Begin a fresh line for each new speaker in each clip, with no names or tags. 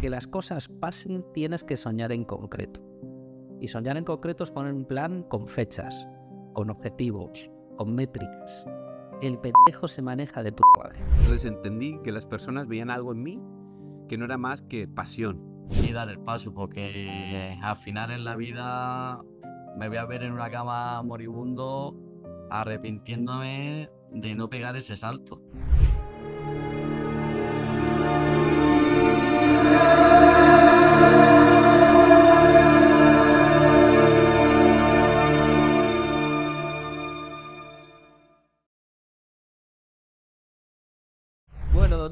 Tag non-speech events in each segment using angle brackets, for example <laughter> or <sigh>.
para que las cosas pasen tienes que soñar en concreto. Y soñar en concreto es poner un plan con fechas, con objetivos, con métricas. El pendejo se maneja de puta madre.
Entonces entendí que las personas veían algo en mí que no era más que pasión.
y dar el paso, porque al final en la vida me voy a ver en una cama moribundo arrepintiéndome de no pegar ese salto.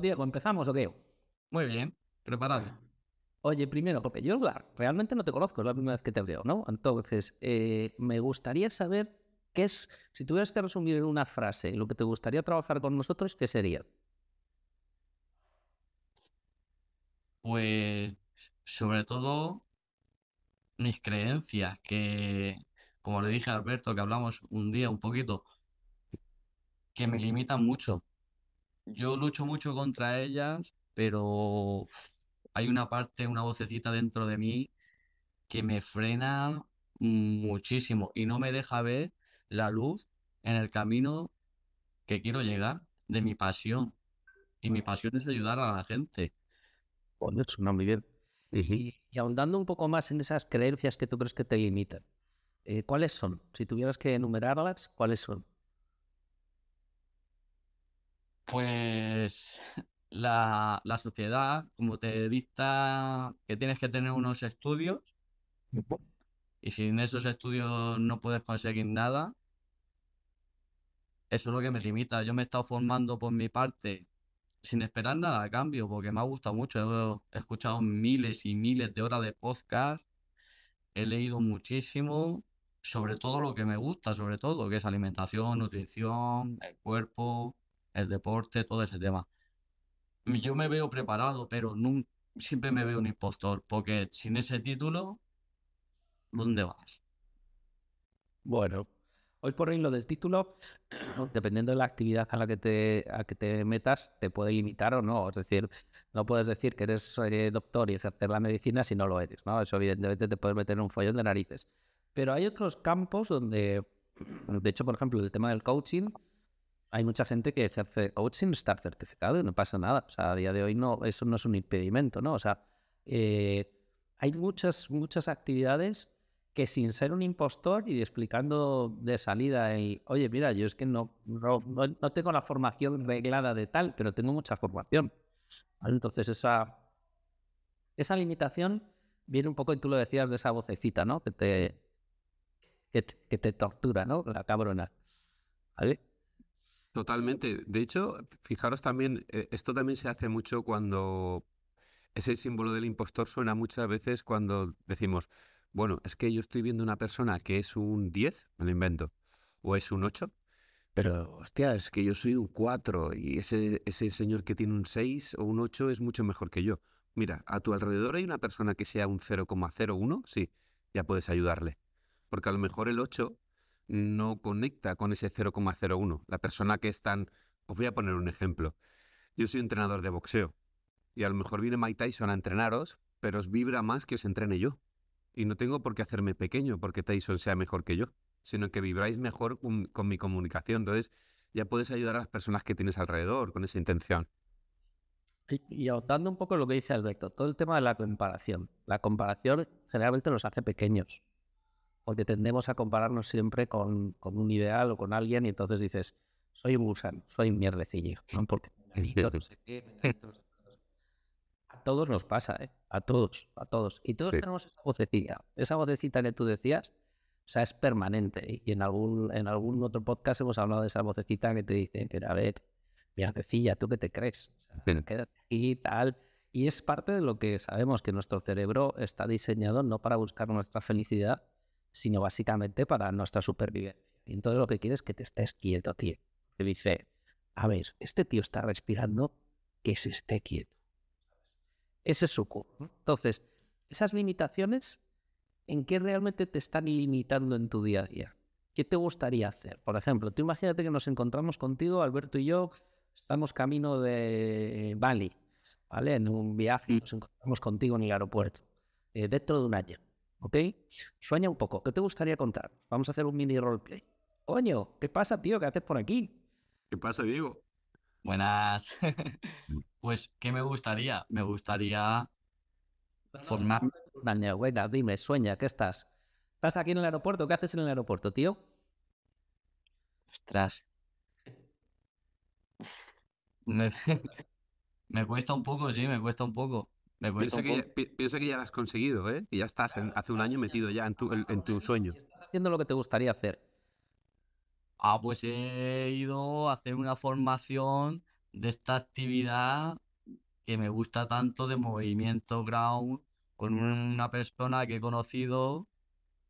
Diego, ¿empezamos o qué?
Muy bien, preparado.
Oye, primero, porque yo realmente no te conozco, es la primera vez que te veo, ¿no? Entonces, eh, me gustaría saber qué es, si tuvieras que resumir en una frase lo que te gustaría trabajar con nosotros, ¿qué sería?
Pues sobre todo mis creencias, que como le dije a Alberto, que hablamos un día un poquito, que me limitan mucho. Yo lucho mucho contra ellas, pero hay una parte, una vocecita dentro de mí que me frena muchísimo y no me deja ver la luz en el camino que quiero llegar de mi pasión. Y mi pasión es ayudar a la gente.
Suena muy bien. Y, y ahondando un poco más en esas creencias que tú crees que te limitan, eh, ¿cuáles son? Si tuvieras que enumerarlas, ¿cuáles son?
Pues la, la sociedad, como te dicta que tienes que tener unos estudios, y sin esos estudios no puedes conseguir nada, eso es lo que me limita. Yo me he estado formando por mi parte sin esperar nada a cambio, porque me ha gustado mucho. He escuchado miles y miles de horas de podcast, he leído muchísimo, sobre todo lo que me gusta, sobre todo, que es alimentación, nutrición, el cuerpo, el deporte, todo ese tema. Yo me veo preparado, pero nun- siempre me veo un impostor, porque sin ese título, ¿dónde vas?
Bueno, hoy por hoy lo del título, <clears throat> dependiendo de la actividad a la que te, a que te metas, te puede limitar o no. Es decir, no puedes decir que eres eh, doctor y ejercer la medicina si no lo eres, ¿no? Eso evidentemente te puedes meter en un follón de narices. Pero hay otros campos donde, <clears throat> de hecho, por ejemplo, el tema del coaching, hay mucha gente que ejerce coaching, está certificado y no pasa nada. O sea, a día de hoy no, eso no es un impedimento, ¿no? O sea, eh, hay muchas, muchas actividades que sin ser un impostor y explicando de salida el, oye, mira, yo es que no, no, no, tengo la formación reglada de tal, pero tengo mucha formación. Entonces esa, esa limitación viene un poco, y tú lo decías, de esa vocecita, ¿no? Que te, que te, que te tortura, ¿no? La cabrona. ¿Vale?
Totalmente. De hecho, fijaros también, eh, esto también se hace mucho cuando ese símbolo del impostor suena muchas veces cuando decimos, bueno, es que yo estoy viendo una persona que es un 10, me lo invento, o es un 8, pero hostia, es que yo soy un 4 y ese, ese señor que tiene un 6 o un 8 es mucho mejor que yo. Mira, a tu alrededor hay una persona que sea un 0,01, sí, ya puedes ayudarle. Porque a lo mejor el 8 no conecta con ese 0,01. La persona que es tan... Os voy a poner un ejemplo. Yo soy entrenador de boxeo y a lo mejor viene Mike Tyson a entrenaros, pero os vibra más que os entrene yo. Y no tengo por qué hacerme pequeño porque Tyson sea mejor que yo, sino que vibráis mejor con, mi comunicación. Entonces ya puedes ayudar a las personas que tienes alrededor con esa intención.
Y, ahondando un poco lo que dice Alberto, todo el tema de la comparación. La comparación generalmente nos hace pequeños, porque tendemos a compararnos siempre con, con un ideal o con alguien y entonces dices, soy un gusano, soy un mierdecillo, ¿no? Porque <laughs> no sé qué. A todos nos pasa, ¿eh? A todos, a todos. Y todos
Sí.
tenemos esa vocecita, esa vocecita que tú decías, o sea, es permanente. Y en algún, en algún otro podcast hemos hablado de esa vocecita que te dice, pero a ver, mierdecilla, ¿tú qué te crees? O sea, quédate aquí y tal. Y es parte de lo que sabemos, que nuestro cerebro está diseñado no para buscar nuestra felicidad, sino básicamente para nuestra supervivencia. Y entonces lo que quiere es que te estés quieto, tío. Que dice, a ver, este tío está respirando, que se esté quieto. Ese es su curro. Entonces, esas limitaciones, ¿en qué realmente te están limitando en tu día a día? ¿Qué te gustaría hacer? Por ejemplo, tú imagínate que nos encontramos contigo, Alberto y yo, estamos camino de Bali ¿vale? En un viaje y nos encontramos contigo en el aeropuerto, eh, dentro de un año, ¿ok? Sueña un poco, ¿qué te gustaría contar? Vamos a hacer un mini roleplay. Coño, ¿qué pasa, tío? ¿Qué haces por aquí?
¿Qué pasa, Diego?
Buenas. <laughs> Pues, ¿qué me gustaría? Me gustaría formarme.
Un año, venga, dime, sueña, ¿qué estás? ¿Estás aquí en el aeropuerto? ¿Qué haces en el aeropuerto, tío?
Ostras. <laughs> Me, me cuesta un poco, sí, me cuesta un poco.
Piensa que, ya, pi- piensa que ya lo has conseguido, ¿eh? Que ya estás en- hace un año metido ya en tu, en- en tu sueño.
Estás haciendo lo que te gustaría hacer.
Ah, pues he ido a hacer una formación de esta actividad que me gusta tanto de movimiento ground con una persona que he conocido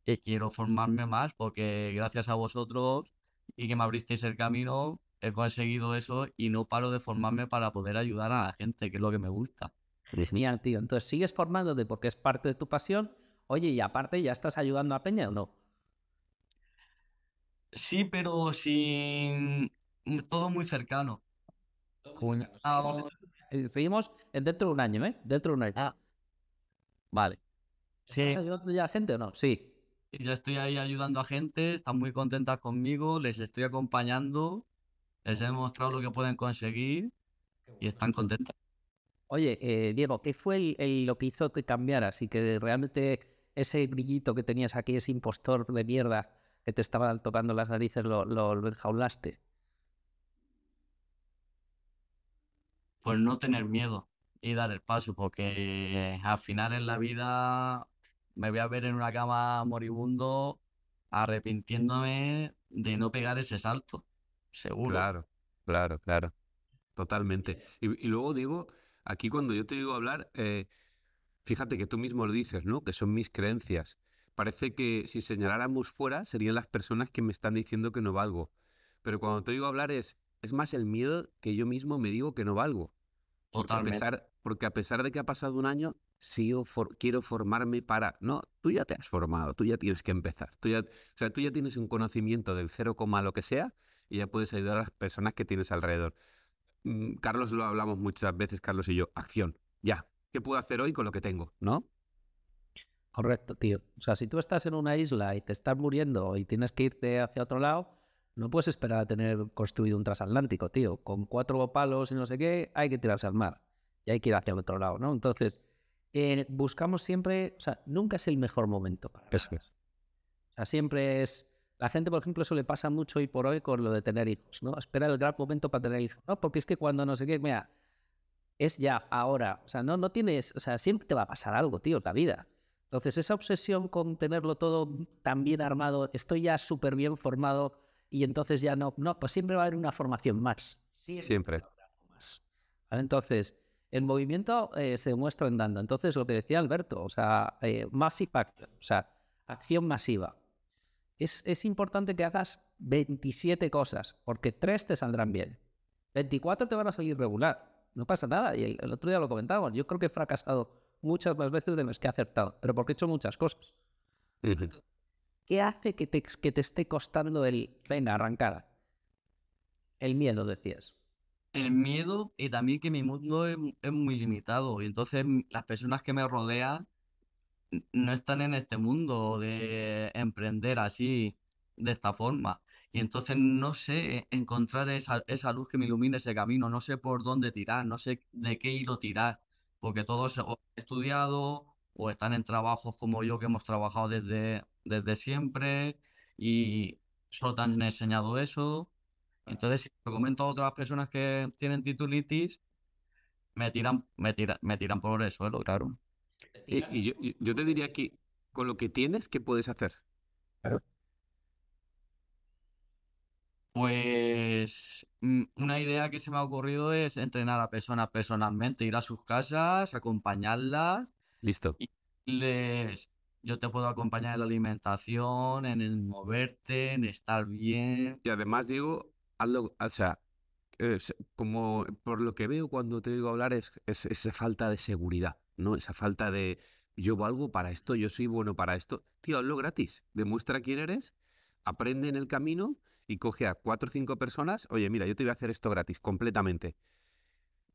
que quiero formarme más porque gracias a vosotros y que me abristeis el camino he conseguido eso y no paro de formarme para poder ayudar a la gente, que es lo que me gusta.
Genial, tío. Entonces, ¿sigues formándote porque es parte de tu pasión? Oye, y aparte, ¿ya estás ayudando a Peña o no?
Sí, pero sin todo muy cercano. Ah,
Eh, Seguimos en dentro de un año, ¿eh? Dentro de un año.
ah, vale. Sí.
¿Estás ayudando ya a gente o no? Sí.
Yo estoy ahí ayudando a gente, están muy contentas conmigo, les estoy acompañando, les he demostrado lo que pueden conseguir y están contentas.
Oye, eh, Diego, ¿qué fue el- el- lo que hizo que cambiaras y que realmente ese brillito que tenías aquí, ese impostor de mierda que te estaba tocando las narices, lo, lo, lo enjaulaste?
Pues no tener miedo y dar el paso, porque al final en la vida me voy a ver en una cama moribundo arrepintiéndome de no pegar ese salto, seguro.
Claro, claro, claro. Totalmente. Y, y luego digo, aquí cuando yo te digo hablar, eh, fíjate que tú mismo lo dices, ¿no? Que son mis creencias. Parece que si señaláramos fuera serían las personas que me están diciendo que no valgo. Pero cuando te digo hablar es, es más el miedo que yo mismo me digo que no valgo. Porque a pesar, porque a pesar de que ha pasado un año, sigo for- quiero formarme para. No, tú ya te has formado, tú ya tienes que empezar. Tú ya, o sea, tú ya tienes un conocimiento del cero coma lo que sea y ya puedes ayudar a las personas que tienes alrededor. Mm, Carlos lo hablamos muchas veces, Carlos y yo. Acción, ya. ¿Qué puedo hacer hoy con lo que tengo? ¿No?
Correcto, tío. O sea, si tú estás en una isla y te estás muriendo y tienes que irte hacia otro lado, no puedes esperar a tener construido un transatlántico, tío. Con cuatro palos y no sé qué, hay que tirarse al mar. Y hay que ir hacia el otro lado, ¿no? Entonces, eh, buscamos siempre, o sea, nunca es el mejor momento para
Eso
nada. O sea, siempre es. La gente, por ejemplo, eso le pasa mucho hoy por hoy con lo de tener hijos, ¿no? Espera el gran momento para tener hijos. No, porque es que cuando no sé qué, mira, es ya, ahora. O sea, no, no tienes. O sea, siempre te va a pasar algo, tío, en la vida. Entonces, esa obsesión con tenerlo todo tan bien armado, estoy ya súper bien formado y entonces ya no. No, pues siempre va a haber una formación más.
Siempre.
más. ¿Vale? Entonces, el movimiento eh, se demuestra andando. Entonces, lo que decía Alberto, o sea, eh, massive action, o sea, acción masiva. Es, es importante que hagas 27 cosas, porque 3 te saldrán bien. 24 te van a salir regular. No pasa nada. Y el, el otro día lo comentábamos. Yo creo que he fracasado muchas más veces de las que he acertado, pero porque he hecho muchas cosas. ¿Qué hace que te, que te esté costando el, venga, arrancar? El miedo, decías.
El miedo y también que mi mundo es, es muy limitado y entonces las personas que me rodean no están en este mundo de emprender así, de esta forma. Y entonces no sé encontrar esa, esa luz que me ilumine ese camino, no sé por dónde tirar, no sé de qué hilo tirar, porque todos han estudiado o están en trabajos como yo que hemos trabajado desde, desde siempre y solo te han enseñado eso. Entonces, si lo comento a otras personas que tienen titulitis, me tiran, me tiran, me tiran por el suelo, claro.
Y, y yo, yo te diría que con lo que tienes, ¿qué puedes hacer?
Pues mm, una idea que se me ha ocurrido es entrenar a personas personalmente, ir a sus casas, acompañarlas
Listo.
y les, yo te puedo acompañar en la alimentación, en el moverte, en estar bien.
Y además, digo, hazlo, o sea, es como por lo que veo cuando te digo hablar es, es esa falta de seguridad, ¿no? Esa falta de yo valgo para esto, yo soy bueno para esto. Tío, hazlo gratis. Demuestra quién eres, aprende en el camino y coge a cuatro o cinco personas. Oye, mira, yo te voy a hacer esto gratis, completamente.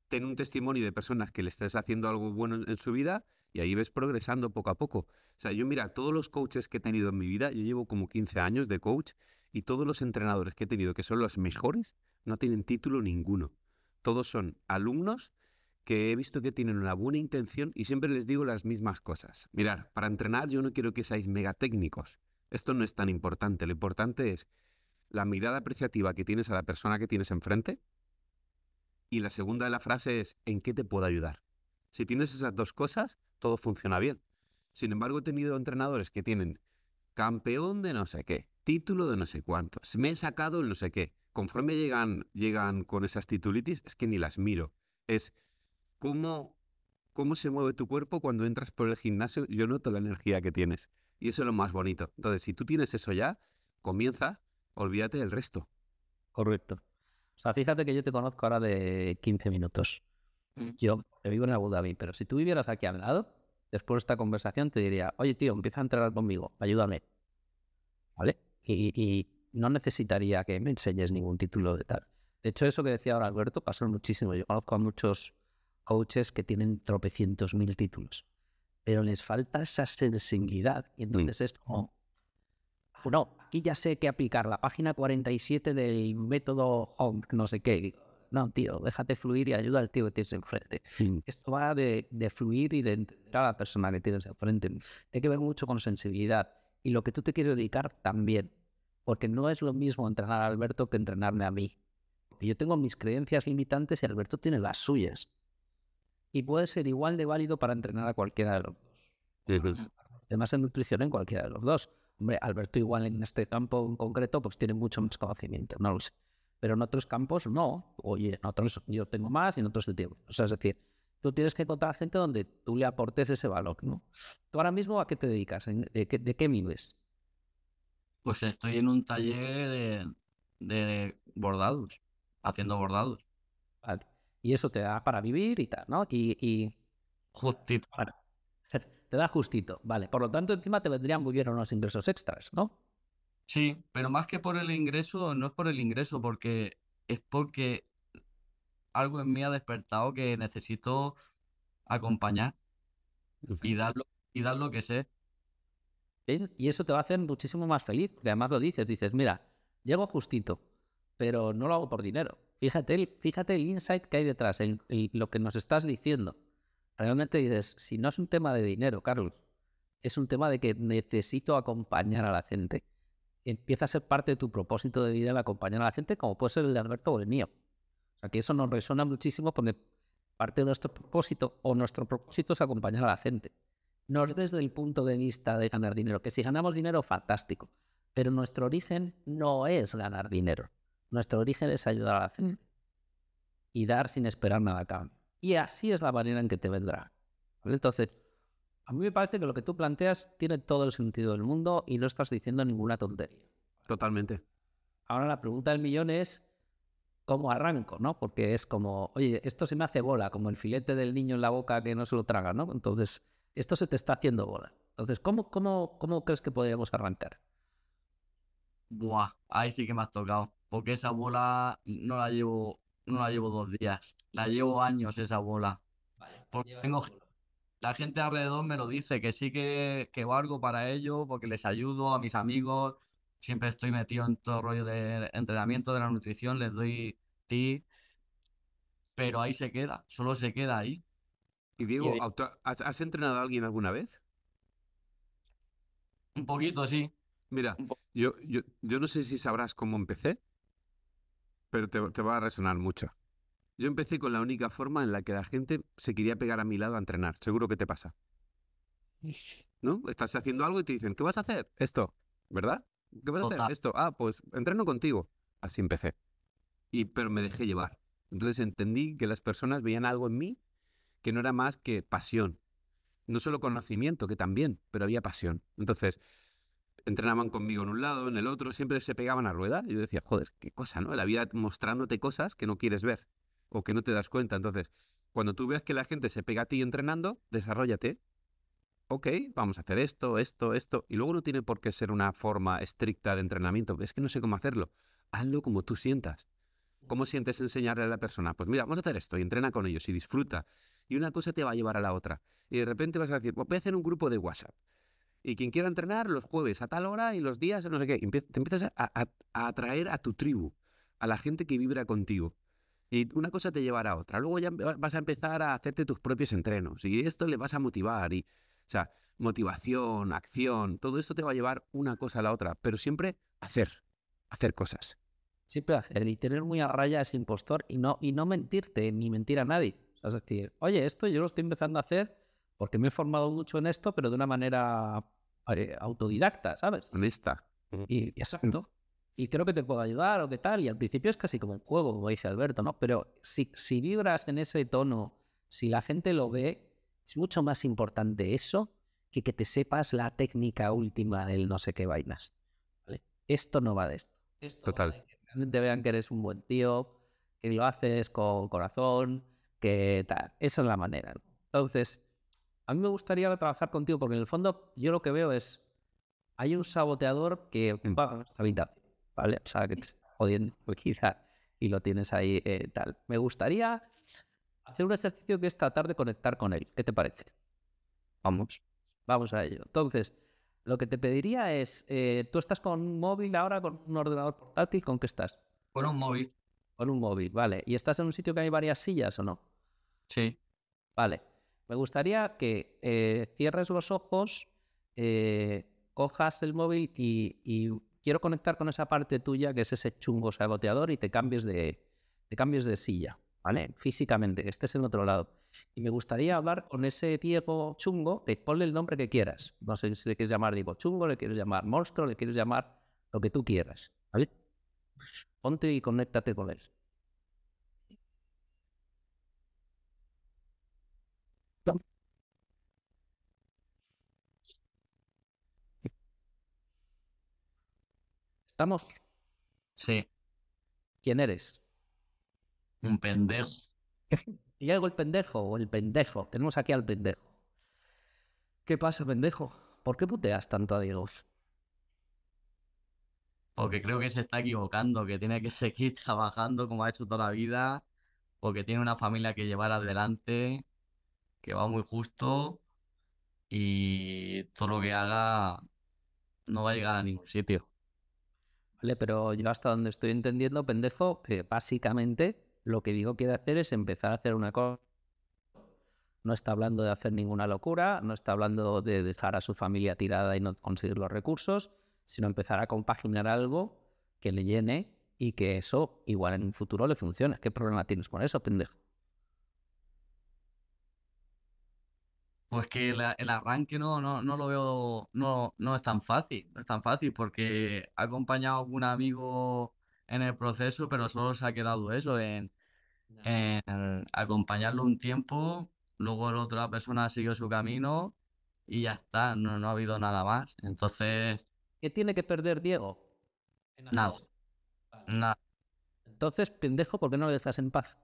ten un testimonio de personas que le estés haciendo algo bueno en, en su vida y ahí ves progresando poco a poco. O sea, yo mira, todos los coaches que he tenido en mi vida, yo llevo como 15 años de coach y todos los entrenadores que he tenido, que son los mejores, no tienen título ninguno. Todos son alumnos que he visto que tienen una buena intención y siempre les digo las mismas cosas. Mirar, para entrenar yo no quiero que seáis mega técnicos. Esto no es tan importante. Lo importante es la mirada apreciativa que tienes a la persona que tienes enfrente. Y la segunda de la frase es, ¿en qué te puedo ayudar? Si tienes esas dos cosas, todo funciona bien. Sin embargo, he tenido entrenadores que tienen campeón de no sé qué, título de no sé cuántos, me he sacado el no sé qué. Conforme llegan, llegan con esas titulitis, es que ni las miro. Es cómo, cómo se mueve tu cuerpo cuando entras por el gimnasio. Yo noto la energía que tienes. Y eso es lo más bonito. Entonces, si tú tienes eso ya, comienza, olvídate del resto.
Correcto. O sea, fíjate que yo te conozco ahora de 15 minutos.
Mm.
Yo te vivo en Abu Dhabi, pero si tú vivieras aquí al lado, después de esta conversación te diría, oye tío, empieza a entrenar conmigo, ayúdame. ¿Vale? Y, y no necesitaría que me enseñes ningún título de tal. De hecho, eso que decía ahora Alberto pasa muchísimo. Yo conozco a muchos coaches que tienen tropecientos mil títulos, pero les falta esa sensibilidad. Y entonces es como, no, aquí ya sé que aplicar la página 47 del método Honk, no sé qué. No, tío, déjate fluir y ayuda al tío que tienes enfrente. Esto va de, de fluir y de entender a la persona que tienes enfrente. Tiene que ver mucho con sensibilidad. Y lo que tú te quieres dedicar también. Porque no es lo mismo entrenar a Alberto que entrenarme a mí. Yo tengo mis creencias limitantes y Alberto tiene las suyas. Y puede ser igual de válido para entrenar a cualquiera de los dos. Además, en nutrición en cualquiera de los dos. Hombre, Alberto igual en este campo en concreto pues tiene mucho más conocimiento, no lo sé. Pero en otros campos no. Oye, en otros yo tengo más y en otros tú tienes. O sea, es decir, tú tienes que encontrar gente donde tú le aportes ese valor, ¿no? ¿Tú ahora mismo a qué te dedicas? ¿En- ¿De qué, de qué vives?
Pues estoy en un taller de, de bordados, haciendo bordados.
Vale. Y eso te da para vivir y tal, ¿no? Y, y
Justito. <laughs>
Te da justito. Vale. Por lo tanto, encima te vendrían muy bien unos ingresos extras, ¿no?
Sí, pero más que por el ingreso, no es por el ingreso, porque es porque algo en mí ha despertado que necesito acompañar y dar lo, y dar lo que sé.
¿Sí? Y eso te va a hacer muchísimo más feliz. Porque además lo dices, dices, mira, llego justito, pero no lo hago por dinero. Fíjate el, insight que hay detrás, lo que nos estás diciendo. Realmente dices, si no es un tema de dinero, Carlos, es un tema de que necesito acompañar a la gente. Empieza a ser parte de tu propósito de vida el acompañar a la gente, como puede ser el de Alberto o el mío. O sea, que eso nos resuena muchísimo porque parte de nuestro propósito o nuestro propósito es acompañar a la gente. No es desde el punto de vista de ganar dinero, que si ganamos dinero, fantástico. Pero nuestro origen no es ganar dinero. Nuestro origen es ayudar a la gente y dar sin esperar nada a cambio. Y así es la manera en que te vendrá. ¿vale? Entonces, a mí me parece que lo que tú planteas tiene todo el sentido del mundo y no estás diciendo ninguna tontería.
Totalmente.
Ahora la pregunta del millón es cómo arranco, ¿no? Porque es como, oye, esto se me hace bola, como el filete del niño en la boca que no se lo traga, ¿no? Entonces, esto se te está haciendo bola. Entonces, ¿cómo, cómo, cómo crees que podríamos arrancar?
Buah, ahí sí que me has tocado. Porque esa bola no la llevo, no la llevo dos días. La llevo años esa bola. Porque tengo la gente alrededor me lo dice, que sí que, que valgo para ello, porque les ayudo a mis amigos. Siempre estoy metido en todo el rollo de entrenamiento de la nutrición, les doy tips. Pero ahí se queda, solo se queda ahí.
Y Diego,
de-
¿has, has entrenado a alguien alguna vez?
Un poquito, sí.
Mira, yo, yo, yo no sé si sabrás cómo empecé, pero te, te va a resonar mucho. Yo empecé con la única forma en la que la gente se quería pegar a mi lado a entrenar. Seguro que te pasa. ¿No? Estás haciendo algo y te dicen, ¿qué vas a hacer? Esto, ¿verdad? ¿Qué vas a hacer? Esto. Ah, pues entreno contigo. Así empecé. Y, pero me dejé llevar. Entonces entendí que las personas veían algo en mí que no era más que pasión. No solo conocimiento, que también, pero había pasión. Entonces, entrenaban conmigo en un lado, en el otro, siempre se pegaban a rueda. Y yo decía, joder, qué cosa, ¿no? La vida mostrándote cosas que no quieres ver o que no te das cuenta. Entonces, cuando tú veas que la gente se pega a ti entrenando, desarrollate. Ok, vamos a hacer esto, esto, esto. Y luego no tiene por qué ser una forma estricta de entrenamiento. Es que no sé cómo hacerlo. Hazlo como tú sientas. ¿Cómo sientes enseñarle a la persona? Pues mira, vamos a hacer esto y entrena con ellos y disfruta. Y una cosa te va a llevar a la otra. Y de repente vas a decir, pues voy a hacer un grupo de WhatsApp. Y quien quiera entrenar los jueves a tal hora y los días, no sé qué. Te empiezas a, a, a atraer a tu tribu, a la gente que vibra contigo. Y una cosa te llevará a otra. Luego ya vas a empezar a hacerte tus propios entrenos. Y esto le vas a motivar. Y, o sea, motivación, acción, todo esto te va a llevar una cosa a la otra. Pero siempre hacer, hacer cosas.
Siempre hacer y tener muy a raya ese impostor y no, y no mentirte ni mentir a nadie. es decir, oye, esto yo lo estoy empezando a hacer porque me he formado mucho en esto, pero de una manera eh, autodidacta, ¿sabes?
Honesta.
Y, y exacto. Y creo que te puedo ayudar o qué tal. Y al principio es casi como un juego, como dice Alberto, ¿no? Pero si, si vibras en ese tono, si la gente lo ve, es mucho más importante eso que que te sepas la técnica última del no sé qué vainas. ¿vale? Esto no va de esto. esto
Total.
Va de que realmente vean que eres un buen tío, que lo haces con corazón, que tal. Esa es la manera. ¿no? Entonces, a mí me gustaría trabajar contigo porque en el fondo yo lo que veo es, hay un saboteador que ocupa esta habitación, ¿vale? O sea, que te está jodiendo y lo tienes ahí eh, tal. Me gustaría hacer un ejercicio que es tratar de conectar con él. ¿Qué te parece?
Vamos.
Vamos a ello. Entonces, lo que te pediría es, eh, ¿tú estás con un móvil ahora, con un ordenador portátil? ¿Con qué estás?
Con un móvil.
Con un móvil, vale. ¿Y estás en un sitio que hay varias sillas o no?
Sí.
Vale. Me gustaría que eh, cierres los ojos, eh, cojas el móvil y, quiero conectar con esa parte tuya que es ese chungo saboteador y te cambies de, te cambies de silla, ¿vale? Físicamente, que estés en otro lado. Y me gustaría hablar con ese Diego chungo, que ponle el nombre que quieras. No sé si le quieres llamar Diego chungo, le quieres llamar monstruo, le quieres llamar lo que tú quieras, ¿vale? Ponte y conéctate con él. ¿Estamos?
Sí.
¿Quién eres?
Un pendejo. <laughs>
Y algo el pendejo o el pendejo. Tenemos aquí al pendejo. ¿Qué pasa, pendejo? ¿Por qué puteas tanto a Diego?
Porque creo que se está equivocando, que tiene que seguir <laughs> trabajando como ha hecho toda la vida, porque tiene una familia que llevar adelante, que va muy justo y todo lo que haga no va a llegar a ningún sitio.
Pero yo hasta donde estoy entendiendo, pendejo, que básicamente lo que digo quiere hacer es empezar a hacer una cosa. No está hablando de hacer ninguna locura, no está hablando de dejar a su familia tirada y no conseguir los recursos, sino empezar a compaginar algo que le llene y que eso igual en un futuro le funcione. ¿Qué problema tienes con eso, pendejo?
Pues que el, el arranque no, no, no lo veo, no, no es tan fácil, no es tan fácil porque ha acompañado a algún amigo en el proceso, pero solo se ha quedado eso, en, en acompañarlo un tiempo, luego la otra persona siguió su camino y ya está, no, no ha habido nada más. Entonces,
¿Qué tiene que perder Diego?
Nada. nada.
Entonces, pendejo, ¿por qué no le dejas en paz?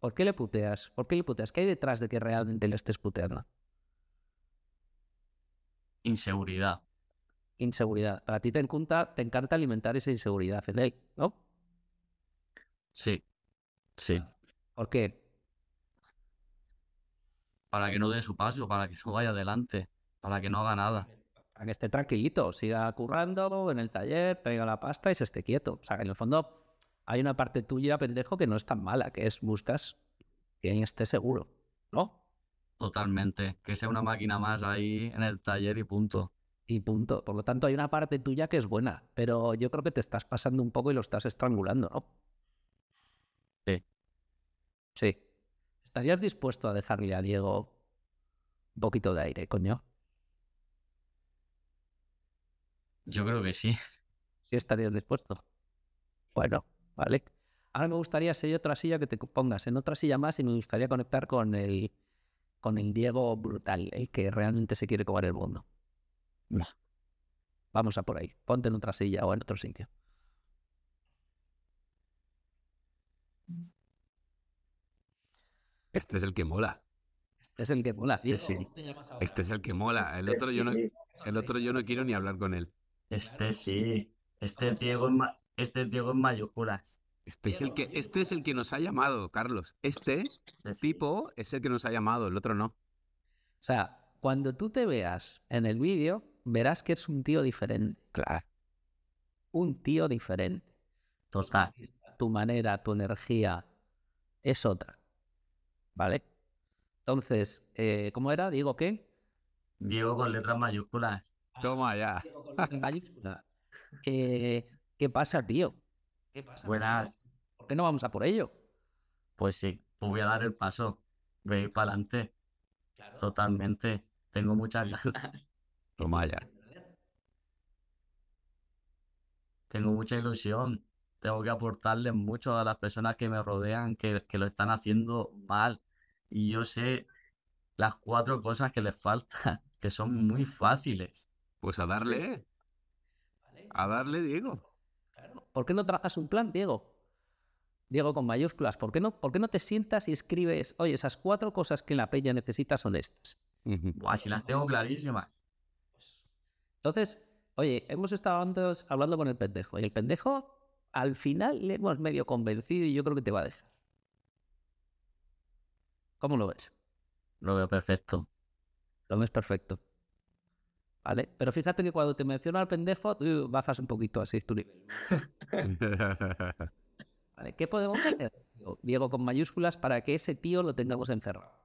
¿Por qué le puteas? ¿Por qué le puteas? ¿Qué hay detrás de que realmente le estés puteando?
Inseguridad.
Inseguridad. A ti te encanta, te encanta alimentar esa inseguridad en él, ¿no?
Sí. Sí.
¿Por qué?
Para que no dé su paso, para que no vaya adelante, para que no haga nada.
Para que esté tranquilito, siga currando en el taller, traiga la pasta y se esté quieto. O sea, que en el fondo hay una parte tuya, pendejo, que no es tan mala, que es buscas que esté seguro, ¿no?
Totalmente. Que sea una máquina más ahí en el taller y punto.
Y punto. Por lo tanto, hay una parte tuya que es buena, pero yo creo que te estás pasando un poco y lo estás estrangulando, ¿no?
Sí.
Sí. ¿Estarías dispuesto a dejarle a Diego un poquito de aire, coño?
Yo creo que sí.
Sí estarías dispuesto. Bueno, vale. Ahora me gustaría si hay otra silla que te pongas en otra silla más y me gustaría conectar con el con el Diego brutal, el que realmente se quiere comer el mundo.
Va.
Vamos a por ahí. Ponte en otra silla o en otro sitio.
Este es el que mola.
Es el que mola, sí.
Sí, sí.
Este es el que mola. El otro yo no, el otro yo no quiero ni hablar con él.
este sí. Este Diego en, ma- este Diego en mayúsculas.
Este es el que, este es el que nos ha llamado, Carlos. Este
Este
tipo es el que nos ha llamado, el otro no.
O sea, cuando tú te veas en el vídeo, verás que eres un tío diferente.
Claro.
Un tío diferente.
Total.
Tu manera, tu energía es otra. ¿Vale? Entonces, eh, ¿cómo era? Digo qué?
Diego con letras mayúsculas.
Toma ya.
En mayúscula. ¿Qué, ¿Qué pasa, tío? ¿Qué pasa?
Buenas.
¿Por qué no vamos a por ello?
Pues sí, pues voy a dar el paso. Voy a ir para adelante. Totalmente. Tengo muchas ganas. <laughs>
Toma ya.
Tengo mucha ilusión. Tengo que aportarles mucho a las personas que me rodean, que, que lo están haciendo mal. Y yo sé las cuatro cosas que les faltan, <laughs> que son muy fáciles.
Pues a darle, a darle, Diego.
¿Por qué no trabajas un plan, Diego? Diego con mayúsculas. ¿Por qué no, por qué no te sientas y escribes, oye, esas cuatro cosas que la peña necesita son estas?
Buah, si las tengo clarísimas.
Entonces, oye, hemos estado antes hablando con el pendejo y el pendejo al final le hemos medio convencido y yo creo que te va a dejar. ¿Cómo lo ves?
Lo veo perfecto.
Lo ves perfecto. ¿Vale? Pero fíjate que cuando te menciona al pendejo, tú bajas un poquito así tu nivel. <laughs> ¿Vale? ¿Qué podemos hacer? Diego? Diego con mayúsculas para que ese tío lo tengamos encerrado.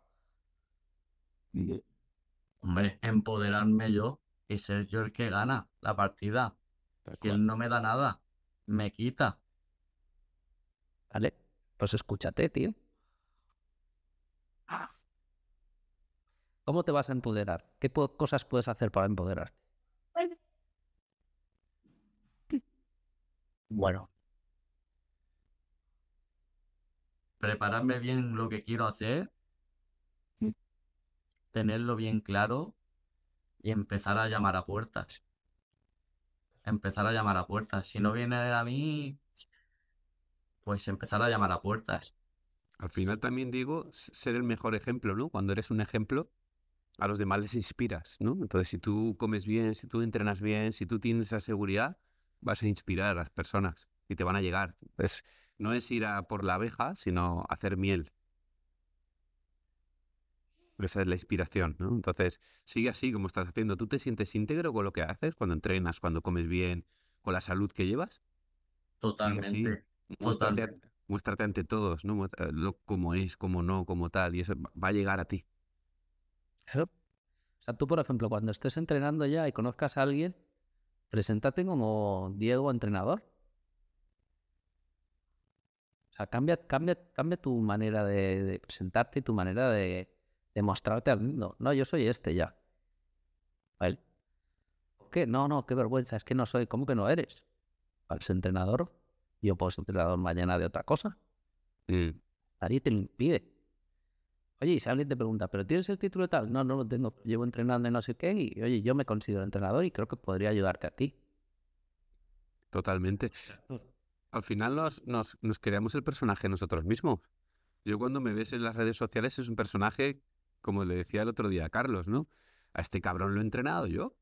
Hombre, empoderarme yo y ser yo el que gana la partida. Que él no me da nada. Me quita.
¿Vale? Pues escúchate, tío. ¿Cómo te vas a empoderar? ¿Qué po- cosas puedes hacer para empoderarte? <laughs>
Bueno. Prepararme bien lo que quiero hacer, tenerlo bien claro y empezar a llamar a puertas. Empezar a llamar a puertas. Si no viene a mí, pues empezar a llamar a puertas.
Al final también digo ser el mejor ejemplo, ¿no? Cuando eres un ejemplo, a los demás les inspiras, ¿no? Entonces, si tú comes bien, si tú entrenas bien, si tú tienes esa seguridad, vas a inspirar a las personas y te van a llegar. Pues no es ir a por la abeja, sino hacer miel. Esa es la inspiración, ¿no? Entonces, sigue así como estás haciendo. ¿Tú te sientes íntegro con lo que haces cuando entrenas, cuando comes bien, con la salud que llevas? Sigue así.
Totalmente.
Muéstrate,
Totalmente.
muéstrate ante todos, ¿no? Lo, cómo es, cómo no, cómo tal, y eso va a llegar a ti.
O sea, tú, por ejemplo, cuando estés entrenando ya y conozcas a alguien, preséntate como Diego entrenador. O sea, cambia, cambia, cambia tu manera de, de presentarte y tu manera de, de mostrarte al mundo. No, yo soy este ya. ¿Vale? ¿Por qué? No, no, qué vergüenza, es que no soy. ¿Cómo que no eres? Al ser entrenador, yo puedo ser entrenador mañana de otra cosa.
Mm,
Nadie te lo impide. Oye, y si alguien te pregunta, ¿pero tienes el título tal? No, no lo tengo. Llevo entrenando y no sé qué. Y oye, yo me considero entrenador y creo que podría ayudarte a ti.
Totalmente. Al final nos, nos, nos creamos el personaje nosotros mismos. Yo cuando me ves en las redes sociales es un personaje, como le decía el otro día a Carlos, ¿no? A este cabrón lo he entrenado yo.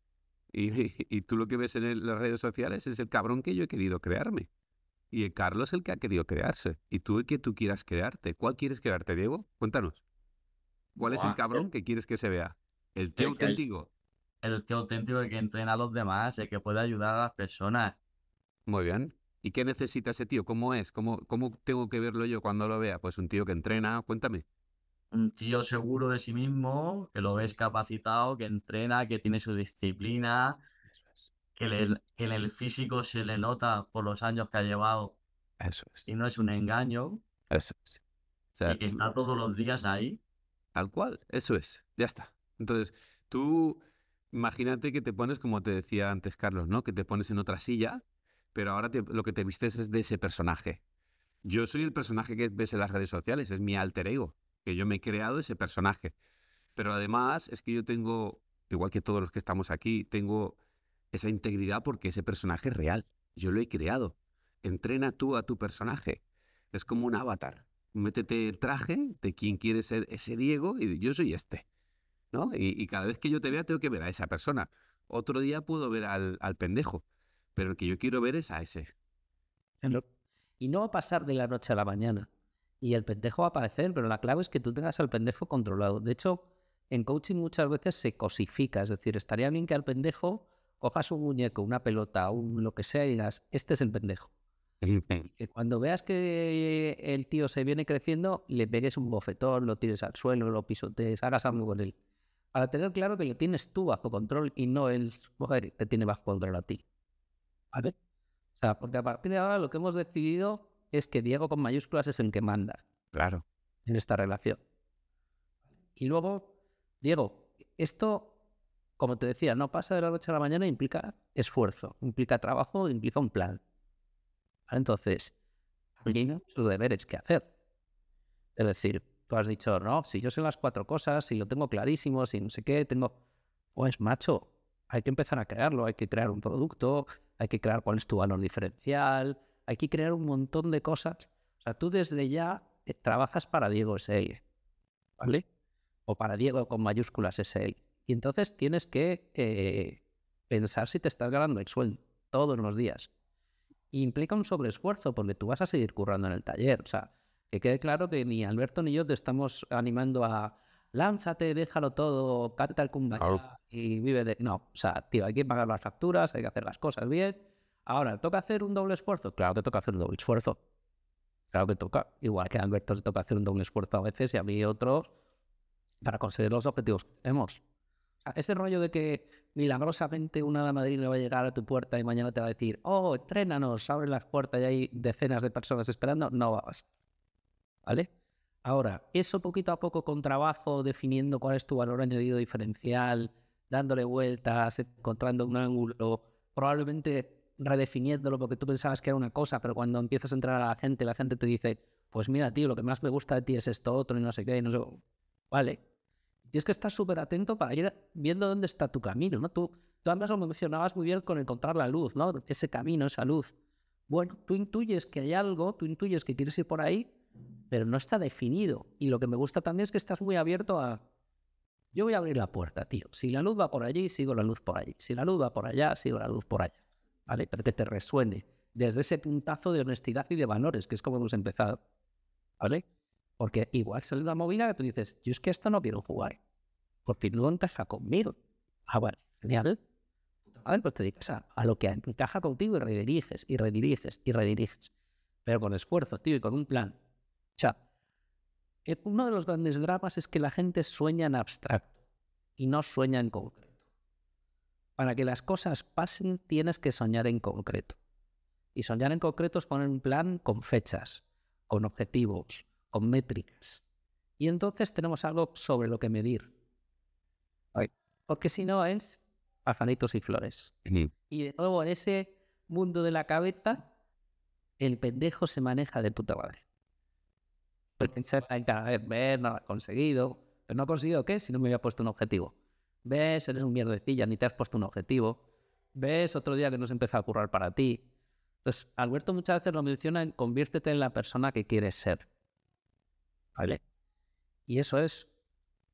Y, y tú lo que ves en el- las redes sociales es el cabrón que yo he querido crearme. Y el Carlos el que ha querido crearse. Y tú el que tú quieras crearte. ¿Cuál quieres crearte, Diego? Cuéntanos. ¿Cuál es el cabrón que quieres que se vea? ¿El tío
el
auténtico?
El tío auténtico que entrena a los demás, el que puede ayudar a las personas.
Muy bien. ¿Y qué necesita ese tío? ¿Cómo es? ¿Cómo, ¿Cómo tengo que verlo yo cuando lo vea? Pues un tío que entrena, cuéntame.
Un tío seguro de sí mismo, que lo ves capacitado, que entrena, que tiene su disciplina, que, le- que en el físico se le nota por los años que ha llevado
Eso es.
y no es un engaño,
Eso es. O sea,
y que está todos los días ahí.
Tal cual, eso es. Ya está. Entonces, tú imagínate que te pones, como te decía antes Carlos, ¿no? Que te pones en otra silla, pero ahora lo que te vistes es de ese personaje. Yo soy el personaje que ves en las redes sociales, es mi alter ego, que yo me he creado ese personaje. Pero además es que yo tengo, igual que todos los que estamos aquí, tengo esa integridad porque ese personaje es real. Yo lo he creado. Entrena tú a tu personaje. Es como un avatar. Métete el traje de quién quiere ser ese Diego y yo soy este. ¿no? Y, y cada vez que yo te vea tengo que ver a esa persona. Otro día puedo ver al, al pendejo, pero el que yo quiero ver es a ese.
Y no va a pasar de la noche a la mañana. Y el pendejo va a aparecer, pero la clave es que tú tengas al pendejo controlado. De hecho, en coaching muchas veces se cosifica, es decir, estaría bien que al pendejo cojas un muñeco, una pelota, un lo que sea y digas, este es el pendejo. <laughs> Que cuando veas que el tío se viene creciendo, le pegues un bofetón, lo tires al suelo, lo pisotees, hagas algo con él. Para tener claro que lo tienes tú bajo control y no él mujer, te tiene bajo control a ti. ¿Vale? O sea, porque a partir de ahora lo que hemos decidido es que Diego con mayúsculas es el que manda
Claro.
en esta relación. Y luego, Diego, esto, como te decía, no pasa de la noche a la mañana, implica esfuerzo, implica trabajo, implica un plan. Entonces, hay sus deberes que hacer. Es decir, tú has dicho, no, si yo sé las cuatro cosas, si lo tengo clarísimo, si no sé qué, tengo... Pues, macho, hay que empezar a crearlo, hay que crear un producto, hay que crear cuál es tu valor diferencial, hay que crear un montón de cosas. O sea, tú desde ya eh, trabajas para Diego SL, ¿vale? O para Diego con mayúsculas SL. Y entonces tienes que eh, pensar si te estás ganando el sueldo todos los días. Y implica un sobreesfuerzo porque tú vas a seguir currando en el taller. O sea, que quede claro que ni Alberto ni yo te estamos animando a lánzate, déjalo todo, canta el kumbaya
Claro.
y vive de... No, o sea, tío, hay que pagar las facturas, hay que hacer las cosas bien. Ahora, ¿toca hacer un doble esfuerzo? Claro que toca hacer un doble esfuerzo. Claro que toca. Igual que a Alberto le toca hacer un doble esfuerzo a veces y a mí otros para conseguir los objetivos que tenemos. Ese rollo de que milagrosamente una de Madrid va a llegar a tu puerta y mañana te va a decir, oh, entrénanos, abre las puertas y hay decenas de personas esperando, no va a pasar. ¿Vale? Ahora, eso poquito a poco con trabajo, definiendo cuál es tu valor añadido diferencial, dándole vueltas, encontrando un ángulo, probablemente redefiniéndolo porque tú pensabas que era una cosa, pero cuando empiezas a entrar a la gente, la gente te dice, pues mira, tío, lo que más me gusta de ti es esto otro y no sé qué, y no sé. Vale. Tienes que estar súper atento para ir viendo dónde está tu camino, ¿no? Tú, tú además lo mencionabas muy bien con encontrar la luz, ¿no? Ese camino, esa luz. Bueno, tú intuyes que hay algo, tú intuyes que quieres ir por ahí, pero no está definido. Y lo que me gusta también es que estás muy abierto a... Yo voy a abrir la puerta, tío. Si la luz va por allí, sigo la luz por allí. Si la luz va por allá, sigo la luz por allá. ¿Vale? Pero que te resuene desde ese puntazo de honestidad y de valores, que es como hemos empezado. ¿Vale? Porque igual sale una movida que tú dices, yo es que esto no quiero jugar, porque no encaja conmigo. Ah, vale, genial. A ver, pues te dedicas a, a lo que encaja contigo y rediriges, y rediriges, y rediriges. Pero con esfuerzo, tío, y con un plan. O sea, eh, uno de los grandes dramas es que la gente sueña en abstracto y no sueña en concreto. Para que las cosas pasen, tienes que soñar en concreto. Y soñar en concreto es poner un plan con fechas, con objetivos, con métricas. Y entonces tenemos algo sobre lo que medir. Porque si no es pajaritos y flores. Y de nuevo, en ese mundo de la cabeza, el pendejo se maneja de puta madre. Porque se en cada vez ver, no lo has conseguido. ¿Pero no ha conseguido qué? Si no me había puesto un objetivo. ¿Ves? Eres un mierdecilla, ni te has puesto un objetivo. ¿Ves? Otro día que no se empieza a currar para ti. Entonces, Alberto muchas veces lo menciona en conviértete en la persona que quieres ser. ¿Vale? Y eso es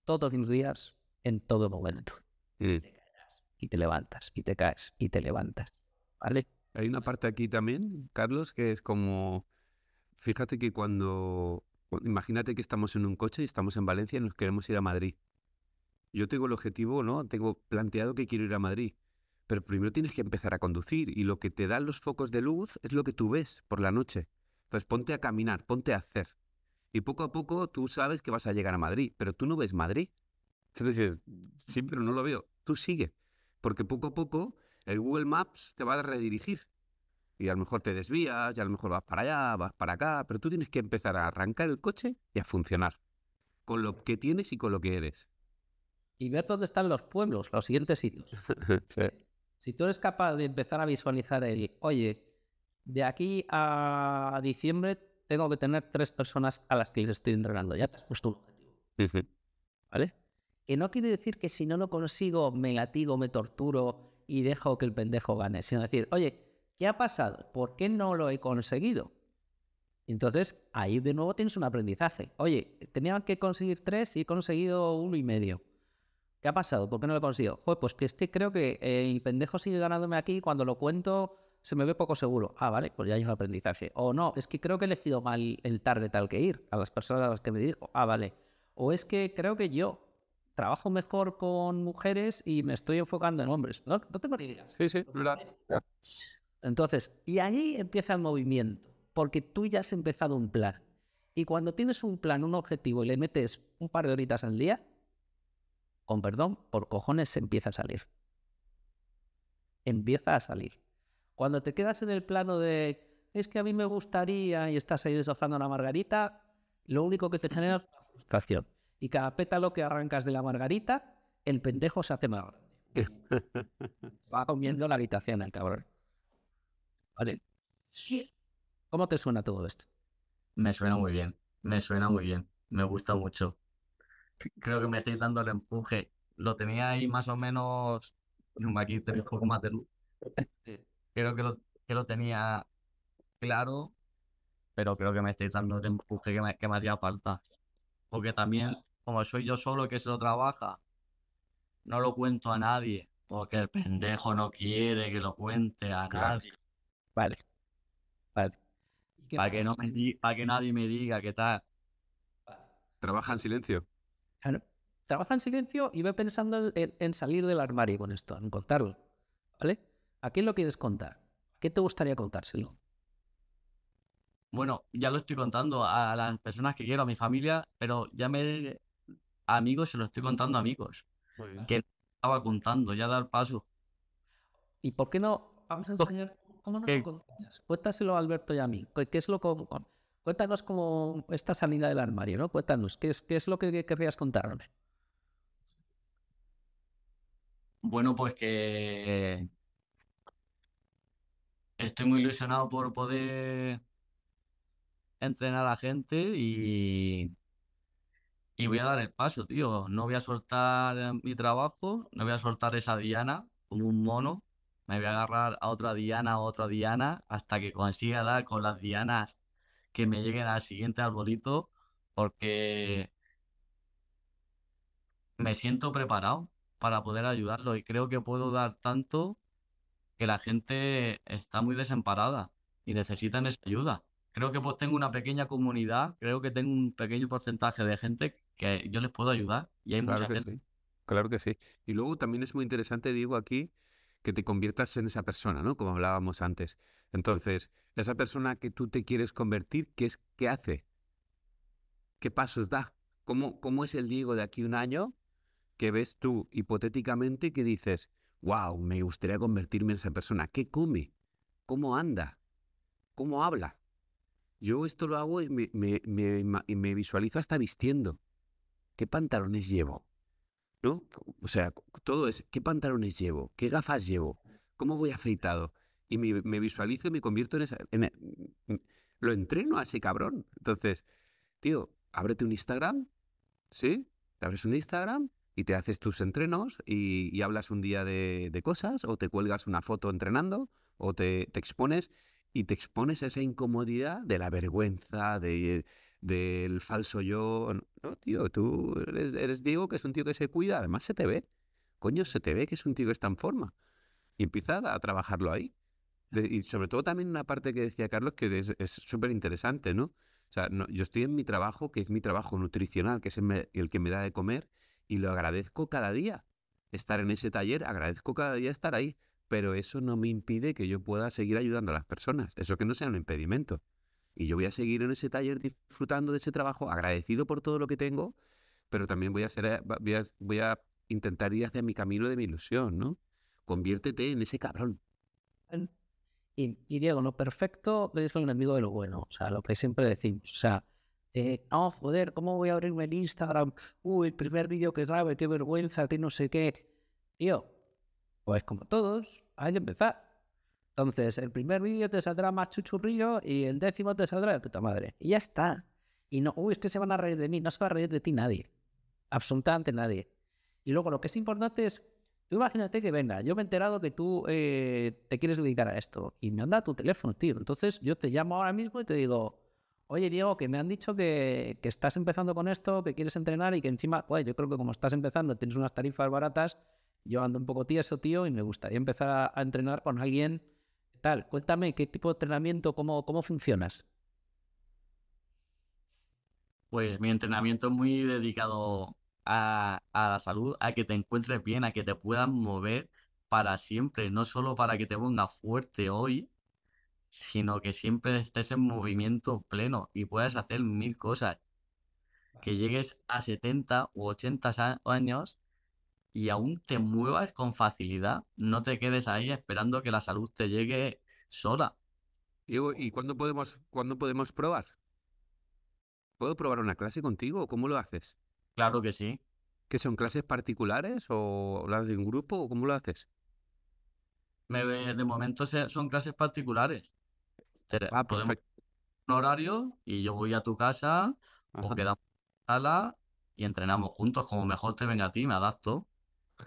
todos los días, en todo momento.
Mm.
Y te levantas, y te caes, y te levantas. ¿Vale?
Hay una parte aquí también, Carlos, que es como, fíjate que cuando, cu- imagínate que estamos en un coche y estamos en Valencia y nos queremos ir a Madrid. Yo tengo el objetivo, ¿no? Tengo planteado que quiero ir a Madrid, pero primero tienes que empezar a conducir y lo que te dan los focos de luz es lo que tú ves por la noche. Entonces ponte a caminar, ponte a hacer. Y poco a poco tú sabes que vas a llegar a Madrid, pero tú no ves Madrid. Entonces dices, sí, pero no lo veo. Tú sigue, porque poco a poco el Google Maps te va a redirigir. Y a lo mejor te desvías, y a lo mejor vas para allá, vas para acá, pero tú tienes que empezar a arrancar el coche y a funcionar. Con lo que tienes y con lo que eres.
Y ver dónde están los pueblos, los siguientes sitios. <laughs> Si tú eres capaz de empezar a visualizar el, oye, de aquí a diciembre tengo que tener tres personas a las que les estoy entrenando. Ya te has puesto un objetivo, ¿vale? Que no quiere decir que si no lo consigo me latigo, me torturo y dejo que el pendejo gane, sino decir, oye, ¿qué ha pasado? ¿Por qué no lo he conseguido? Entonces, ahí de nuevo tienes un aprendizaje. Oye, tenía que conseguir tres y he conseguido uno y medio. ¿Qué ha pasado? ¿Por qué no lo he conseguido? Joder, pues que es que creo que el pendejo sigue ganándome aquí y cuando lo cuento se me ve poco seguro. Ah, vale, pues ya hay un aprendizaje. O no, es que creo que he elegido mal el target al que ir, a las personas a las que me dirijo. Ah, vale. O es que creo que yo trabajo mejor con mujeres y me estoy enfocando en hombres. No, no tengo ni idea.
Sí, sí.
Entonces, y ahí empieza el movimiento, porque tú ya has empezado un plan. Y cuando tienes un plan, un objetivo y le metes un par de horitas al día, con perdón, por cojones se empieza a salir. Empieza a salir. Cuando te quedas en el plano de es que a mí me gustaría y estás ahí deshojando una margarita, lo único que te genera es una frustración. Y cada pétalo que arrancas de la margarita, el pendejo se hace más grande. <laughs> Va comiendo la habitación el cabrón. Vale. ¿Cómo te suena todo esto?
Me suena muy bien, me suena muy bien, me gusta mucho. Creo que me estoy dando el empuje. Lo tenía ahí más o menos. Aquí un poco más de luz. Creo que lo, que lo tenía claro, pero creo que me estoy dando el empuje que me, que me hacía falta. Porque también, como soy yo solo el que se lo trabaja, no lo cuento a nadie, porque el pendejo no quiere que lo cuente a
Claro.
nadie.
Vale. Vale. ¿Y qué
Para que, no me di- para que nadie me diga qué tal.
Trabaja en silencio.
Claro. Trabaja en silencio y ve pensando en, en salir del armario con esto, en contarlo. ¿Vale? ¿A quién lo quieres contar? ¿Qué te gustaría contárselo?
Bueno, ya lo estoy contando a las personas que quiero, a mi familia, pero ya me a amigos se lo estoy contando a amigos. Que estaba contando, ya dar paso.
¿Y por qué no? Vamos a enseñar. ¿Cómo no lo contarías? Cuéntaselo a Alberto y a mí. ¿Qué es lo co- Cuéntanos cómo esta salida del armario, ¿no? Cuéntanos, ¿qué es, qué es lo que querrías contarme?
Bueno, pues que estoy muy ilusionado por poder entrenar a la gente y, y voy a dar el paso, tío. No voy a soltar eh, mi trabajo, no voy a soltar esa diana como un mono. Me voy a agarrar a otra diana, a otra diana, hasta que consiga dar con las dianas que me lleguen al siguiente arbolito, porque me siento preparado para poder ayudarlo y creo que puedo dar tanto que la gente está muy desamparada y necesitan esa ayuda. Creo que pues tengo una pequeña comunidad, creo que tengo un pequeño porcentaje de gente que yo les puedo ayudar y hay
Claro
mucha
que
gente.
sí. Claro que sí. Y luego también es muy interesante, Diego, aquí que te conviertas en esa persona, ¿no? Como hablábamos antes. Entonces, esa persona que tú te quieres convertir, ¿qué es, qué hace? ¿Qué pasos da? ¿Cómo, cómo es el Diego de aquí un año que ves tú hipotéticamente que dices, wow, me gustaría convertirme en esa persona? ¿Qué come? ¿Cómo anda? ¿Cómo habla? Yo esto lo hago y me, visualizo hasta vistiendo. ¿Qué pantalones llevo? ¿No? O sea, todo es, ¿qué pantalones llevo? ¿Qué gafas llevo? ¿Cómo voy afeitado? Y me, visualizo y me convierto en esa... e- lo entreno a ese cabrón. Entonces, tío, ábrete un Instagram, ¿sí? Te abres un Instagram y te haces tus entrenos y, hablas un día de, cosas o te cuelgas una foto entrenando o te, te expones y te expones esa incomodidad de la vergüenza, de, del falso yo. No, tío, tú eres, eres Diego, que es un tío que se cuida, además se te ve. Coño, se te ve que es un tío que está en forma. Y empieza a trabajarlo ahí. Y sobre todo también una parte que decía Carlos que es súper interesante, ¿no? O sea, yo estoy en mi trabajo, que es mi trabajo nutricional, que es el que me da de comer, y lo agradezco cada día. Estar en ese taller, agradezco cada día estar ahí, pero eso no me impide que yo pueda seguir ayudando a las personas. Eso que no sea un impedimento. Y yo voy a seguir en ese taller disfrutando de ese trabajo, agradecido por todo lo que tengo, pero también voy a ser, eh, voy a, voy a intentar ir hacia mi camino de mi ilusión, ¿no? Conviértete en ese cabrón.
Y, y Diego, lo perfecto es lo enemigo de lo bueno. O sea, lo que siempre decimos. O sea, no, joder, ¿cómo voy a abrirme el Instagram? Uy, el primer vídeo que grabe, qué vergüenza, qué no sé qué. Tío, pues como todos, hay que empezar. Entonces, el primer vídeo te saldrá más chuchurrillo y el décimo te saldrá de puta madre. Y ya está. Y no, uy, es que se van a reír de mí. No se va a reír de ti nadie. Absolutamente nadie. Y luego lo que es importante es, tú imagínate que venga, yo me he enterado que tú eh, te quieres dedicar a esto y me han dado tu teléfono, tío. Entonces yo te llamo ahora mismo y te digo, oye Diego, que me han dicho que, estás empezando con esto, que quieres entrenar y que encima, oye, yo creo que como estás empezando tienes unas tarifas baratas, yo ando un poco tieso, tío, y me gustaría empezar a, a entrenar con alguien tal. Cuéntame, ¿qué tipo de entrenamiento, cómo, cómo funcionas?
Pues mi entrenamiento es muy dedicado a, a la salud, a que te encuentres bien, a que te puedas mover para siempre, no solo para que te pongas fuerte hoy, sino que siempre estés en movimiento pleno y puedas hacer mil cosas. Que llegues a 70 u 80 sa- años y aún te muevas con facilidad, no te quedes ahí esperando que la salud te llegue sola.
Diego, ¿y cuándo podemos, cuándo podemos probar? ¿Puedo probar una clase contigo o cómo lo haces?
Claro que sí.
¿Que son clases particulares o las de un grupo o cómo lo haces?
Me, de momento son clases particulares.
Ah,
podemos un horario y yo voy a tu casa o
Ajá.
quedamos en la sala y entrenamos juntos, como mejor te venga a ti, me adapto.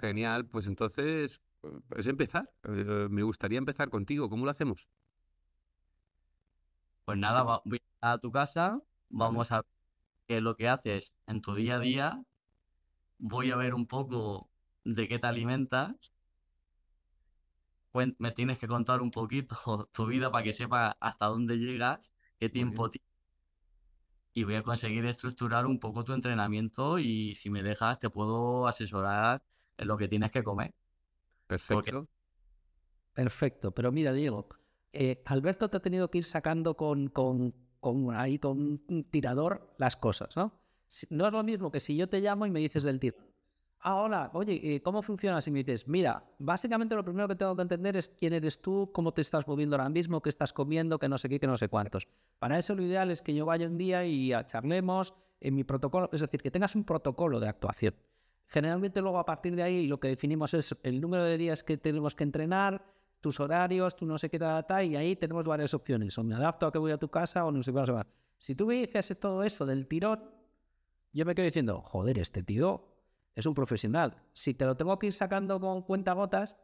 Genial, pues entonces eh, es empezar. Eh, me gustaría empezar contigo. ¿Cómo lo hacemos?
Pues nada, va- voy a tu casa, vamos a ver qué es lo que haces en tu día a día, voy a ver un poco de qué te alimentas, me tienes que contar un poquito <laughs> tu vida para que sepa hasta dónde llegas, qué tiempo tienes, y voy a conseguir estructurar un poco tu entrenamiento y si me dejas te puedo asesorar en lo que tienes que comer.
Perfecto.
Perfecto, pero mira, Diego, eh, Alberto te ha tenido que ir sacando con, con, con ahí con un tirador las cosas, ¿no? No es lo mismo que si yo te llamo y me dices del tiro. Ah, hola, oye, eh, ¿cómo funciona? Si me dices, mira, básicamente lo primero que tengo que entender es quién eres tú, cómo te estás moviendo ahora mismo, qué estás comiendo, que no sé qué, que no sé cuántos. Para eso lo ideal es que yo vaya un día y charlemos en mi protocolo, es decir, que tengas un protocolo de actuación. Generalmente luego a partir de ahí lo que definimos es el número de días que tenemos que entrenar, tus horarios, tú no sé qué data, y ahí tenemos varias opciones. O me adapto a que voy a tu casa o no sé qué. no sé qué. Si tú me dices todo eso del tirón, yo me quedo diciendo, joder, este tío es un profesional. Si te lo tengo que ir sacando con cuentagotas,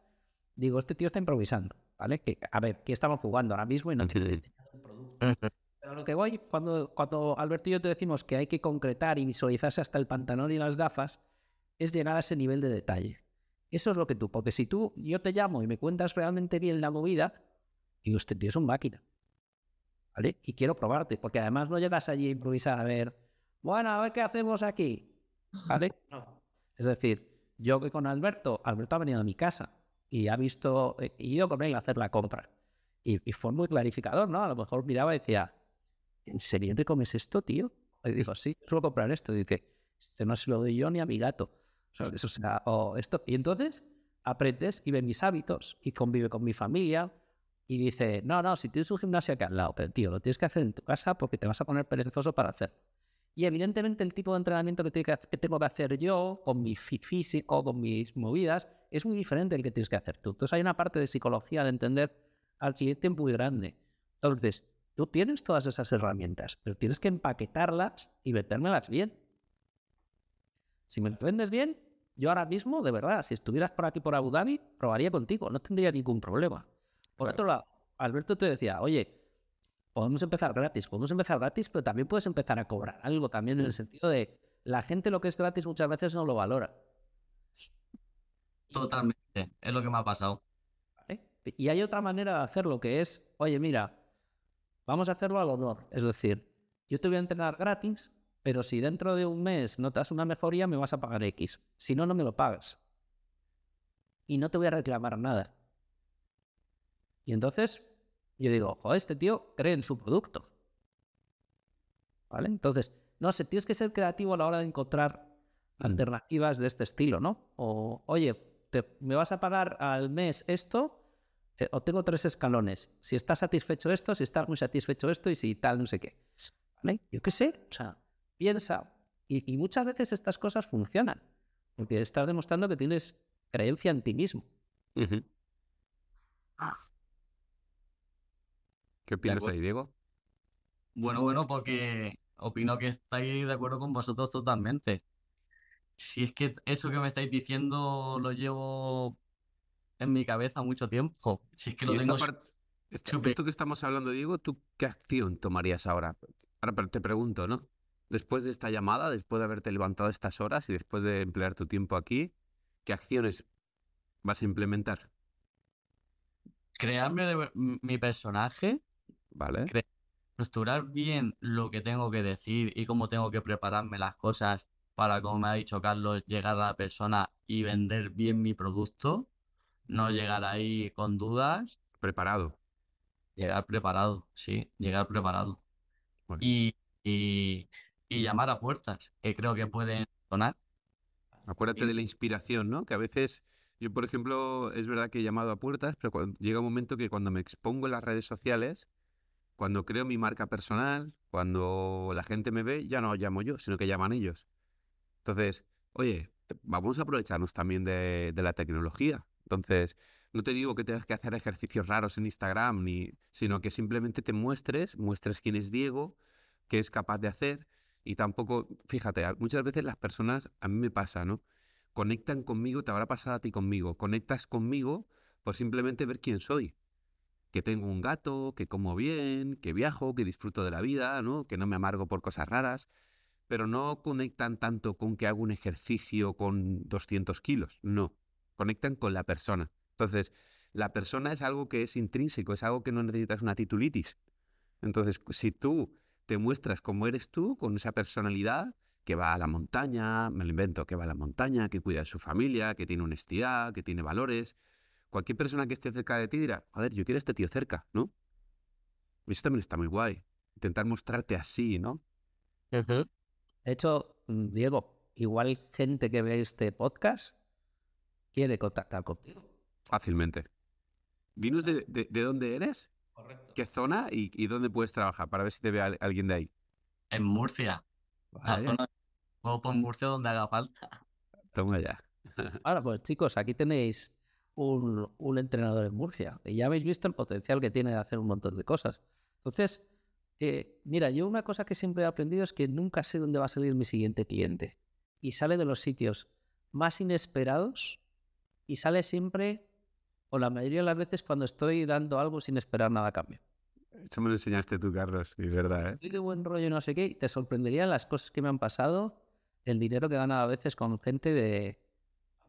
digo, este tío está improvisando, ¿vale? Que, a ver, que estamos jugando ahora mismo y no tiene diseñado un producto. Pero lo que voy, cuando, cuando Alberto y yo te decimos que hay que concretar y visualizarse hasta el pantalón y las gafas, es llegar a ese nivel de detalle. Eso es lo que tú, porque si tú, yo te llamo y me cuentas realmente bien la movida, digo, este tío es un máquina. ¿Vale? Y quiero probarte, porque además no llegas allí a improvisar a ver, bueno, a ver qué hacemos aquí. ¿Vale? <laughs> No. Es decir, yo que con Alberto, Alberto ha venido a mi casa y ha visto, he ido con él a hacer la compra. Y, y fue muy clarificador, ¿no? A lo mejor miraba y decía, ¿en serio te comes esto, tío? Y digo, sí, suelo comprar esto. Y dice, este no se lo doy yo ni a mi gato. O esto. Y entonces aprendes y ves mis hábitos y convive con mi familia. Y dice, no, no, si tienes un gimnasio aquí al lado, pero tío, lo tienes que hacer en tu casa porque te vas a poner perezoso para hacer. Y evidentemente el tipo de entrenamiento que, tengo que hacer yo, con mi físico, con mis movidas, es muy diferente del que tienes que hacer tú. Entonces hay una parte de psicología, de entender al cliente muy grande. Entonces, tú tienes todas esas herramientas, pero tienes que empaquetarlas y vendérmelas bien. Si me las vendes bien, yo ahora mismo, de verdad, si estuvieras por aquí por Abu Dhabi, probaría contigo, no tendría ningún problema. Por
Claro.
otro lado, Alberto te decía, oye, podemos empezar gratis, podemos empezar gratis, pero también puedes empezar a cobrar algo también en el sentido de la gente lo que es gratis muchas veces no lo valora.
Totalmente, es lo que me ha pasado.
¿vale? Y hay otra manera de hacerlo que es, oye, mira, vamos a hacerlo al honor. Es decir, yo te voy a entrenar gratis, pero si dentro de un mes notas una mejoría, me vas a pagar X. Si no, no me lo pagas. Y no te voy a reclamar nada. Y entonces, yo digo, joder, este tío cree en su producto. ¿Vale? Entonces, no sé, tienes que ser creativo a la hora de encontrar alternativas de este estilo, ¿no? O, oye, te- me vas a pagar al mes esto, eh, o tengo tres escalones. Si estás satisfecho esto, si estás muy satisfecho esto y si tal, no sé qué. ¿Vale? Yo qué sé, o sea, piensa. Y, y muchas veces estas cosas funcionan, porque estás demostrando que tienes creencia en ti mismo.
Ujú. ¿Qué opinas ahí, Diego?
Bueno, bueno, porque opino que estáis de acuerdo con vosotros totalmente. Si es que eso que me estáis diciendo lo llevo en mi cabeza mucho tiempo. Si es que lo
esta
tengo
esta- esto que estamos hablando, Diego, ¿tú qué acción tomarías ahora? Ahora te pregunto, ¿no? Después de esta llamada, después de haberte levantado estas horas y después de emplear tu tiempo aquí, ¿qué acciones vas a implementar?
Crearme de mi personaje,
¿Vale?
Estructurar bien lo que tengo que decir y cómo tengo que prepararme las cosas para, como me ha dicho Carlos, llegar a la persona y vender bien mi producto. No llegar ahí con dudas,
Preparado.
llegar preparado, sí, llegar preparado.
Bueno.
Y, y, y llamar a puertas, que creo que pueden sonar.
Acuérdate de la inspiración, ¿no? Que a veces, yo por ejemplo, es verdad que he llamado a puertas, pero cuando- llega un momento que cuando me expongo en las redes sociales, cuando creo mi marca personal, cuando la gente me ve, ya no llamo yo, sino que llaman ellos. Entonces, oye, vamos a aprovecharnos también de, de la tecnología. Entonces, no te digo que tengas que hacer ejercicios raros en Instagram, ni, sino que simplemente te muestres, muestres quién es Diego, qué es capaz de hacer. Y tampoco, fíjate, muchas veces las personas, a mí me pasa, ¿no? Conectan conmigo, te habrá pasado a ti conmigo, conectas conmigo por simplemente ver quién soy. Que tengo un gato, que como bien, que viajo, que disfruto de la vida, ¿no? Que no me amargo por cosas raras, pero no conectan tanto con que hago un ejercicio con 200 kilos, no, conectan con la persona. Entonces, la persona es algo que es intrínseco, es algo que no necesitas una titulitis. Entonces, si tú te muestras como eres tú, con esa personalidad, que va a la montaña, me lo invento, que va a la montaña, que cuida de su familia, que tiene honestidad, que tiene valores. Cualquier persona que esté cerca de ti dirá, joder, yo quiero a este tío cerca, ¿no? Eso también está muy guay. Intentar mostrarte así, ¿no?
De hecho, mm, Diego, igual gente que ve este podcast quiere contactar contigo.
Fácilmente. Dinos de, de- de dónde eres,
Correcto.
qué zona y, y dónde puedes trabajar para ver si te ve al- alguien de ahí.
En Murcia, la zona puedo por Murcia donde haga falta.
Toma ya.
Ahora, pues chicos, aquí tenéis un, un entrenador en Murcia y ya habéis visto el potencial que tiene de hacer un montón de cosas. Entonces, eh, mira, yo una cosa que siempre he aprendido es que nunca sé dónde va a salir mi siguiente cliente. Y sale de los sitios más inesperados y sale siempre, o la mayoría de las veces, cuando estoy dando algo sin esperar nada a cambio.
Eso me lo enseñaste tú, Carlos, es verdad, ¿eh?
Estoy de buen rollo, no sé qué, y te sorprenderían las cosas que me han pasado, el dinero que he ganado a veces con gente de,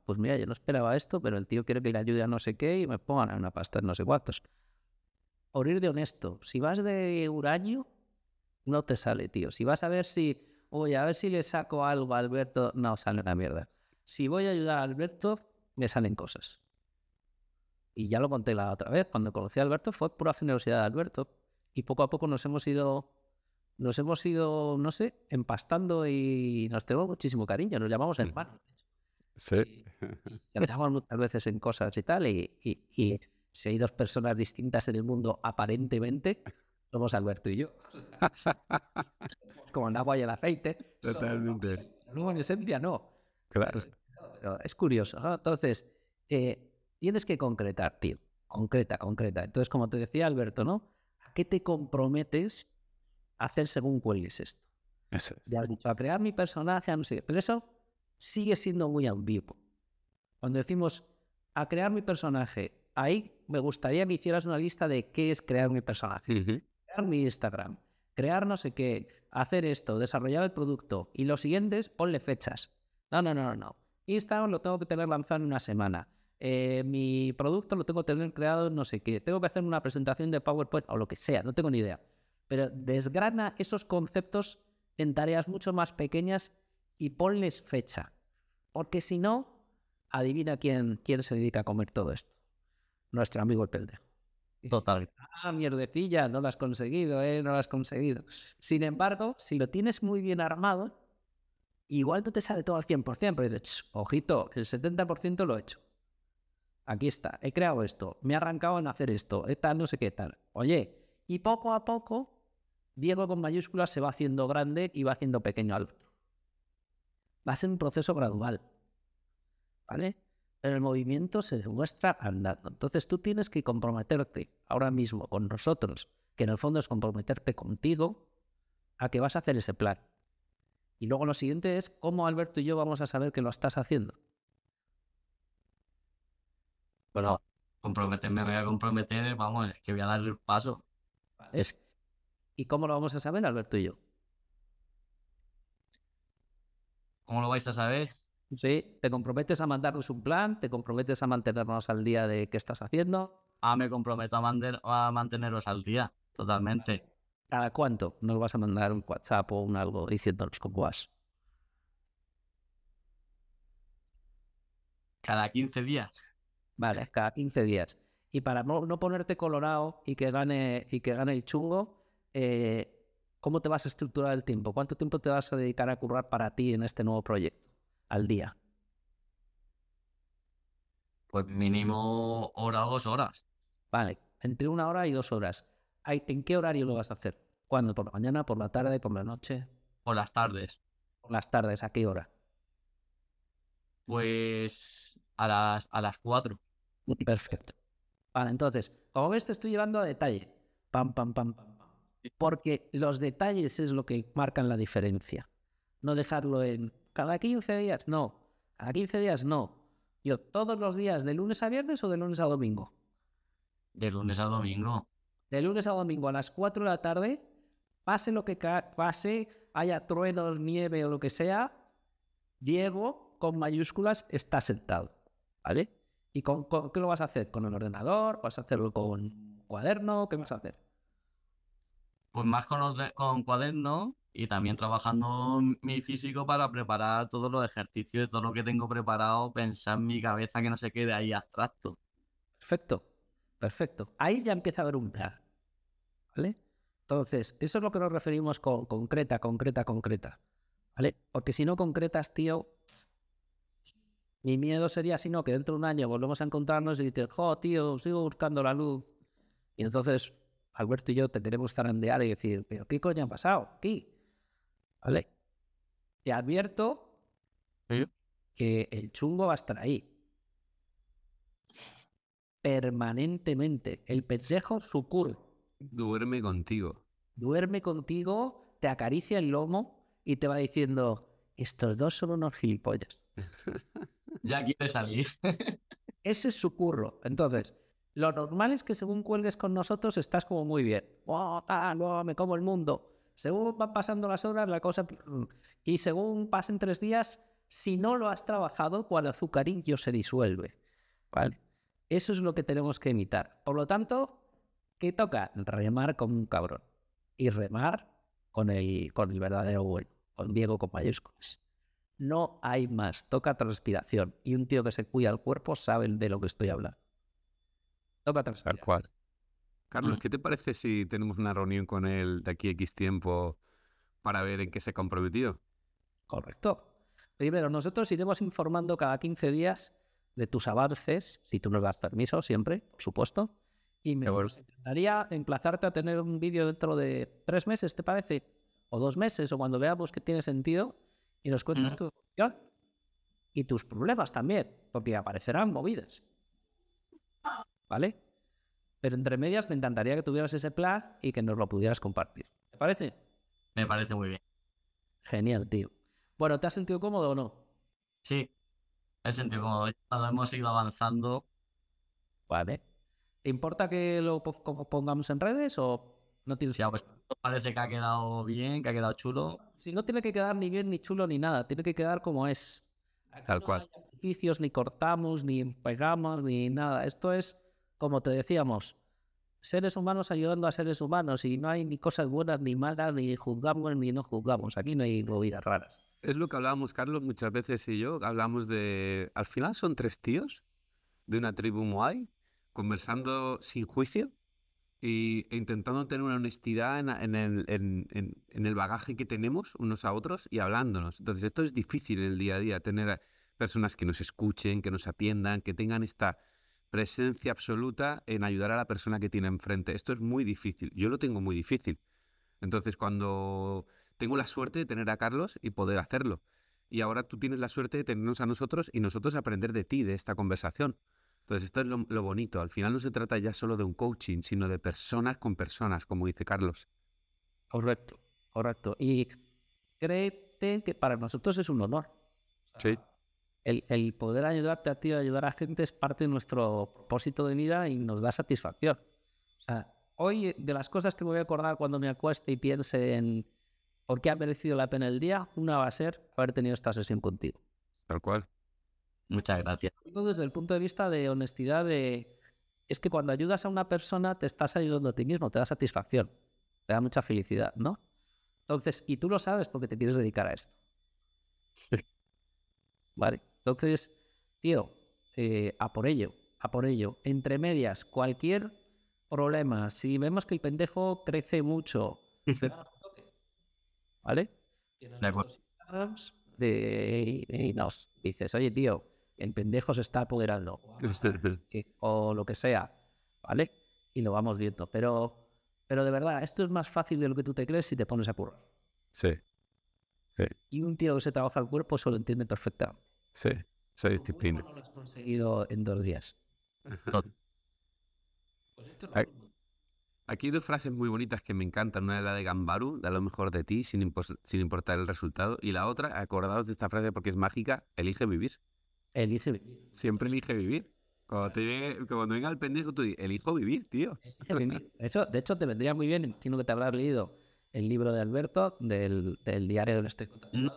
pues mira, yo no esperaba esto, pero el tío quiere que le ayude a no sé qué y me pongan una pasta en no sé cuántos. Por ir de honesto, si vas de huraño, no te sale, tío. Si vas a ver si, oye, a ver si le saco algo a Alberto, no sale una mierda. Si voy a ayudar a Alberto, me salen cosas. Y ya lo conté la otra vez, cuando conocí a Alberto fue pura generosidad de Alberto. Y poco a poco nos hemos ido, nos hemos ido, no sé, empastando y nos tenemos muchísimo cariño, nos llamamos hermanos.
Sí.
Tratamos muchas veces en cosas y tal, y, y- y si hay dos personas distintas en el mundo, aparentemente, somos Alberto y yo. Somos <laughs> Como el agua y el aceite.
Totalmente.
Luego en esencia no.
Claro.
Pero es curioso. ¿no? Entonces, eh, tienes que concretar, tío. Concreta, concreta. Entonces, como te decía Alberto, ¿no? ¿A qué te comprometes a hacer según cuelgues esto?
Eso es.
Ya has dicho, a crear mi personaje, a no sé qué. Pero eso sigue siendo muy ambiguo. Cuando decimos a crear mi personaje, ahí me gustaría que hicieras una lista de qué es crear mi personaje. Crear mi Instagram, crear no sé qué, hacer esto, desarrollar el producto. Y los siguientes, ponle fechas. No, no, no, no, no. Instagram lo tengo que tener lanzado en una semana. Eh, mi producto lo tengo que tener creado no sé qué. Tengo que hacer una presentación de PowerPoint o lo que sea, no tengo ni idea. Pero desgrana esos conceptos en tareas mucho más pequeñas y ponles fecha. Porque si no, adivina quién, quién se dedica a comer todo esto. Nuestro amigo el pendejo.
Total.
Ah, mierdecilla, no lo has conseguido, ¿eh? No lo has conseguido. Sin embargo, si lo tienes muy bien armado, igual no te sale todo al 100%, pero dices, "Ch, ojito, el 70% lo he hecho. Aquí está, he creado esto, me he arrancado en hacer esto, tal, no sé qué tal. Oye, y poco a poco, Diego con mayúsculas se va haciendo grande y va haciendo pequeño al otro. Va a ser un proceso gradual. ¿Vale? Pero el movimiento se demuestra andando. Entonces tú tienes que comprometerte ahora mismo con nosotros, que en el fondo es comprometerte contigo, a que vas a hacer ese plan. Y luego lo siguiente es cómo Alberto y yo vamos a saber que lo estás haciendo.
Bueno, comprometerme, me voy a comprometer, vamos, es que voy a dar el paso. Es
¿Y cómo lo vamos a saber, Alberto y yo?
¿Cómo lo vais a saber?
Sí, te comprometes a mandarnos un plan, te comprometes a mantenernos al día de qué estás haciendo.
Ah, me comprometo a, manteneros al día, totalmente.
¿Cada cuánto nos vas a mandar un WhatsApp o un algo diciéndonos cómo vas?
Cada 15 días.
Vale, cada 15 días. Y para no, no ponerte colorado y que gane, y que gane el chungo, eh, ¿cómo te vas a estructurar el tiempo? ¿Cuánto tiempo te vas a dedicar a currar para ti en este nuevo proyecto? Al día.
Pues mínimo hora o dos horas.
Vale, entre una hora y dos horas. ¿En qué horario lo vas a hacer? ¿Cuándo? ¿Por la mañana, por la tarde, por la noche?
Por las tardes.
¿Por las tardes? ¿A qué hora?
Pues a las, a las 4.
Perfecto. Vale, entonces, como ves, te estoy llevando a detalle. Pam, pam, pam, pam. Porque los detalles es lo que marcan la diferencia. No dejarlo en cada 15 días, no. Cada 15 días, no. Yo, todos los días, de lunes a viernes o de lunes a domingo.
De lunes a domingo.
De lunes a domingo a las 4 de la tarde, pase lo que pase, haya truenos, nieve o lo que sea, Diego, con mayúsculas, está sentado. ¿Vale? ¿Y con, con- qué lo vas a hacer? ¿Con el ordenador? ¿Vas a hacerlo con un cuaderno? ¿Qué vas a hacer?
Pues más con, orde- con cuaderno y también trabajando mi físico para preparar todos los ejercicios y todo lo que tengo preparado, pensar en mi cabeza que no se quede ahí abstracto.
Perfecto, perfecto. Ahí ya empieza a haber un plan. ¿Vale? Entonces, eso es lo que nos referimos con concreta, concreta, concreta. ¿Vale? Porque si no concretas, tío, mi miedo sería si no, que dentro de un año volvemos a encontrarnos y dices, jo, tío, sigo buscando la luz. Y entonces, Alberto y yo te queremos zarandear y decir, pero ¿qué coño ha pasado aquí? ¿Vale? Te advierto
Sí.
que el chungo va a estar ahí. Permanentemente. El pendejo sucurre.
Duerme contigo.
Duerme contigo, te acaricia el lomo y te va diciendo, estos dos son unos gilipollas. <laughs>
Ya quiere salir.
Ese es su curro. Entonces, lo normal es que según cuelgues con nosotros estás como muy bien. ¡Oh, tal, oh, me como el mundo! Según van pasando las horas, la cosa... Y según pasen tres días, si no lo has trabajado, cual azucarillo se disuelve. ¿Vale? Eso es lo que tenemos que imitar. Por lo tanto, ¿qué toca? Remar como un cabrón. Y remar con el, con el verdadero bueno, con Diego con mayúsculas. No hay más. Toca transpiración. Y un tío que se cuida el cuerpo sabe de lo que estoy hablando. Toca transpirar.
Tal cual. Carlos,
Mm.
¿qué te parece si tenemos una reunión con él de aquí a X tiempo para ver en qué se ha comprometido?
Correcto. Primero, nosotros iremos informando cada 15 días de tus avances, si tú nos das permiso, siempre, por supuesto. Y me encantaría emplazarte a tener un vídeo dentro de tres meses, ¿te parece? O dos meses, o cuando veamos que tiene sentido, y nos cuentas
Mm.
tu evolución y tus problemas también, porque aparecerán movidas. ¿Vale? Pero entre medias me encantaría que tuvieras ese plan y que nos lo pudieras compartir. ¿Te parece?
Me parece muy bien.
Genial, tío. Bueno, ¿te has sentido cómodo o no?
Sí. He sentido como cuando hemos ido avanzando.
Vale. ¿Te importa que lo pongamos en redes o no tienes
Sí, pues parece que ha quedado bien, que ha quedado chulo.
Si no tiene que quedar ni bien ni chulo ni nada, tiene que quedar como es. Aquí
Tal
no
cual.
hay artificios, ni cortamos, ni pegamos, ni nada. Esto es, como te decíamos, seres humanos ayudando a seres humanos y no hay ni cosas buenas ni malas, ni juzgamos ni no juzgamos. Aquí no hay movidas raras.
Es lo que hablábamos, Carlos, muchas veces y yo. Hablamos de. Al final son tres tíos de una tribu Moai conversando sin juicio y, e intentando tener una honestidad en, en el, en- en- el bagaje que tenemos unos a otros y hablándonos. Entonces, esto es difícil en el día a día, tener personas que nos escuchen, que nos atiendan, que tengan esta presencia absoluta en ayudar a la persona que tiene enfrente. Esto es muy difícil. Yo lo tengo muy difícil. Entonces, cuando tengo la suerte de tener a Carlos y poder hacerlo. Y ahora tú tienes la suerte de tenernos a nosotros y nosotros aprender de ti, de esta conversación. Entonces, esto es lo, lo bonito. Al final no se trata ya solo de un coaching, sino de personas con personas, como dice Carlos.
Correcto, correcto. Y créete que para nosotros es un honor. O sea,
Sí.
El, el poder ayudarte a ti, ayudar a gente es parte de nuestro propósito de vida y nos da satisfacción. O sea, hoy de las cosas que me voy a acordar cuando me acueste y piense en por qué ha merecido la pena el día, una va a ser haber tenido esta sesión contigo.
Tal cual.
Muchas gracias.
Desde el punto de vista de honestidad, de... es que cuando ayudas a una persona te estás ayudando a ti mismo, te da satisfacción, te da mucha felicidad, ¿no? Entonces, y tú lo sabes porque te quieres dedicar a esto. Vale, entonces, tío, eh, a por ello, a por ello. Entre medias, cualquier problema, si vemos que el pendejo crece mucho, ¿vale?
De acuerdo.
De, y nos dices, oye, tío, el pendejo se está apoderando, <laughs> o lo que sea, ¿vale? Y lo vamos viendo. Pero, pero de verdad, esto es más fácil de lo que tú te crees si te pones a currar.
Sí,
Y un tío que se trabaja el cuerpo eso lo entiende perfectamente.
Sí. Esa disciplina.
¿Cómo no lo has conseguido en dos días? Pues esto es lo
Ay.
mismo.
Aquí hay dos frases muy bonitas que me encantan. Una es la de Gambaru, da lo mejor de ti sin, sin importar el resultado. Y la otra, acordaos de esta frase porque es mágica, elige vivir.
Elige vivir.
Siempre elige vivir. Cuando, te llegue- cuando venga el pendejo, tú dices, elijo vivir, tío.
Elige vivir. De hecho, de hecho, te vendría muy bien, imagino que te habrás leído el libro de Alberto del, del diario del estoy
No,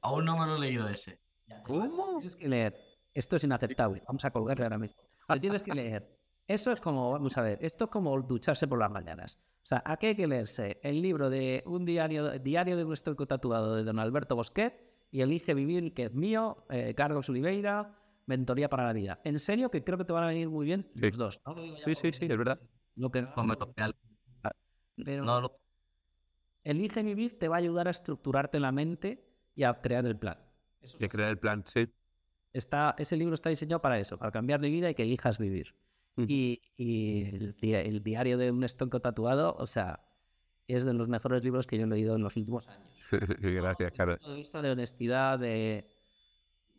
aún no me lo he leído ese.
¿Cómo?
Tienes que leer. Esto es inaceptable. Vamos a colgarle ahora mismo. Te tienes que leer. Eso es como, vamos a ver, esto es como ducharse por las mañanas. O sea, aquí hay que leerse el libro de un diario, diario de nuestro tatuado de don Alberto Bosquet y Elige Vivir, que es mío, eh, Carlos Oliveira, Mentoría para la Vida. En serio, que creo que te van a venir muy bien
Sí.
los dos. No lo digo ya
Sí, sí, sí, es verdad.
Lo que,
me lo
pero
no lo-
Elige Vivir te va a ayudar a estructurarte la mente y a crear el plan. Eso es
De crear el plan, sí.
Está, ese libro está diseñado para eso, para cambiar de vida y que elijas vivir.
Ujú.
Y, y el, el diario de un estonco tatuado, o sea, es de los mejores libros que yo he leído en los últimos años. <laughs>
Gracias,
Desde el
Carlos.
punto de vista de honestidad, de...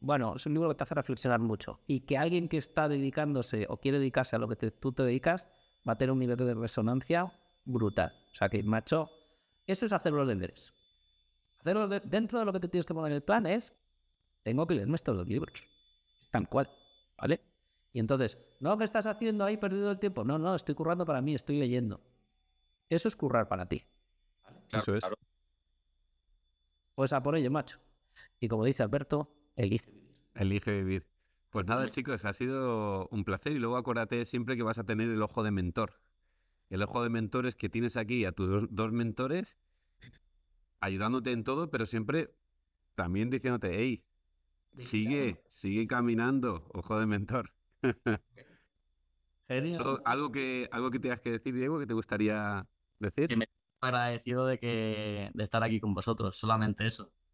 Bueno, es un libro que te hace reflexionar mucho. Y que alguien que está dedicándose o quiere dedicarse a lo que te- tú te dedicas va a tener un nivel de resonancia brutal. O sea que, macho, eso es hacer los deberes. Hacerlo de- dentro de lo que te tienes que poner en el plan es, tengo que leerme estos dos libros. Es tal cual, ¿vale? Y entonces, no, ¿qué estás haciendo ahí perdido el tiempo? No, no, estoy currando para mí, estoy leyendo. Eso es currar para ti.
Eso es.
Pues a por ello, macho. Y como dice Alberto, elige vivir.
Elige vivir. Pues nada, chicos, ha sido un placer y luego acuérdate siempre que vas a tener el ojo de mentor. El ojo de mentor es que tienes aquí a tus dos, dos mentores ayudándote en todo, pero siempre también diciéndote, hey, sigue, sigue caminando, ojo de mentor. <laughs>
Genial.
Algo, que, algo que tengas que decir, Diego, que te gustaría decir.
Que me agradecido de que de estar aquí con vosotros, solamente eso.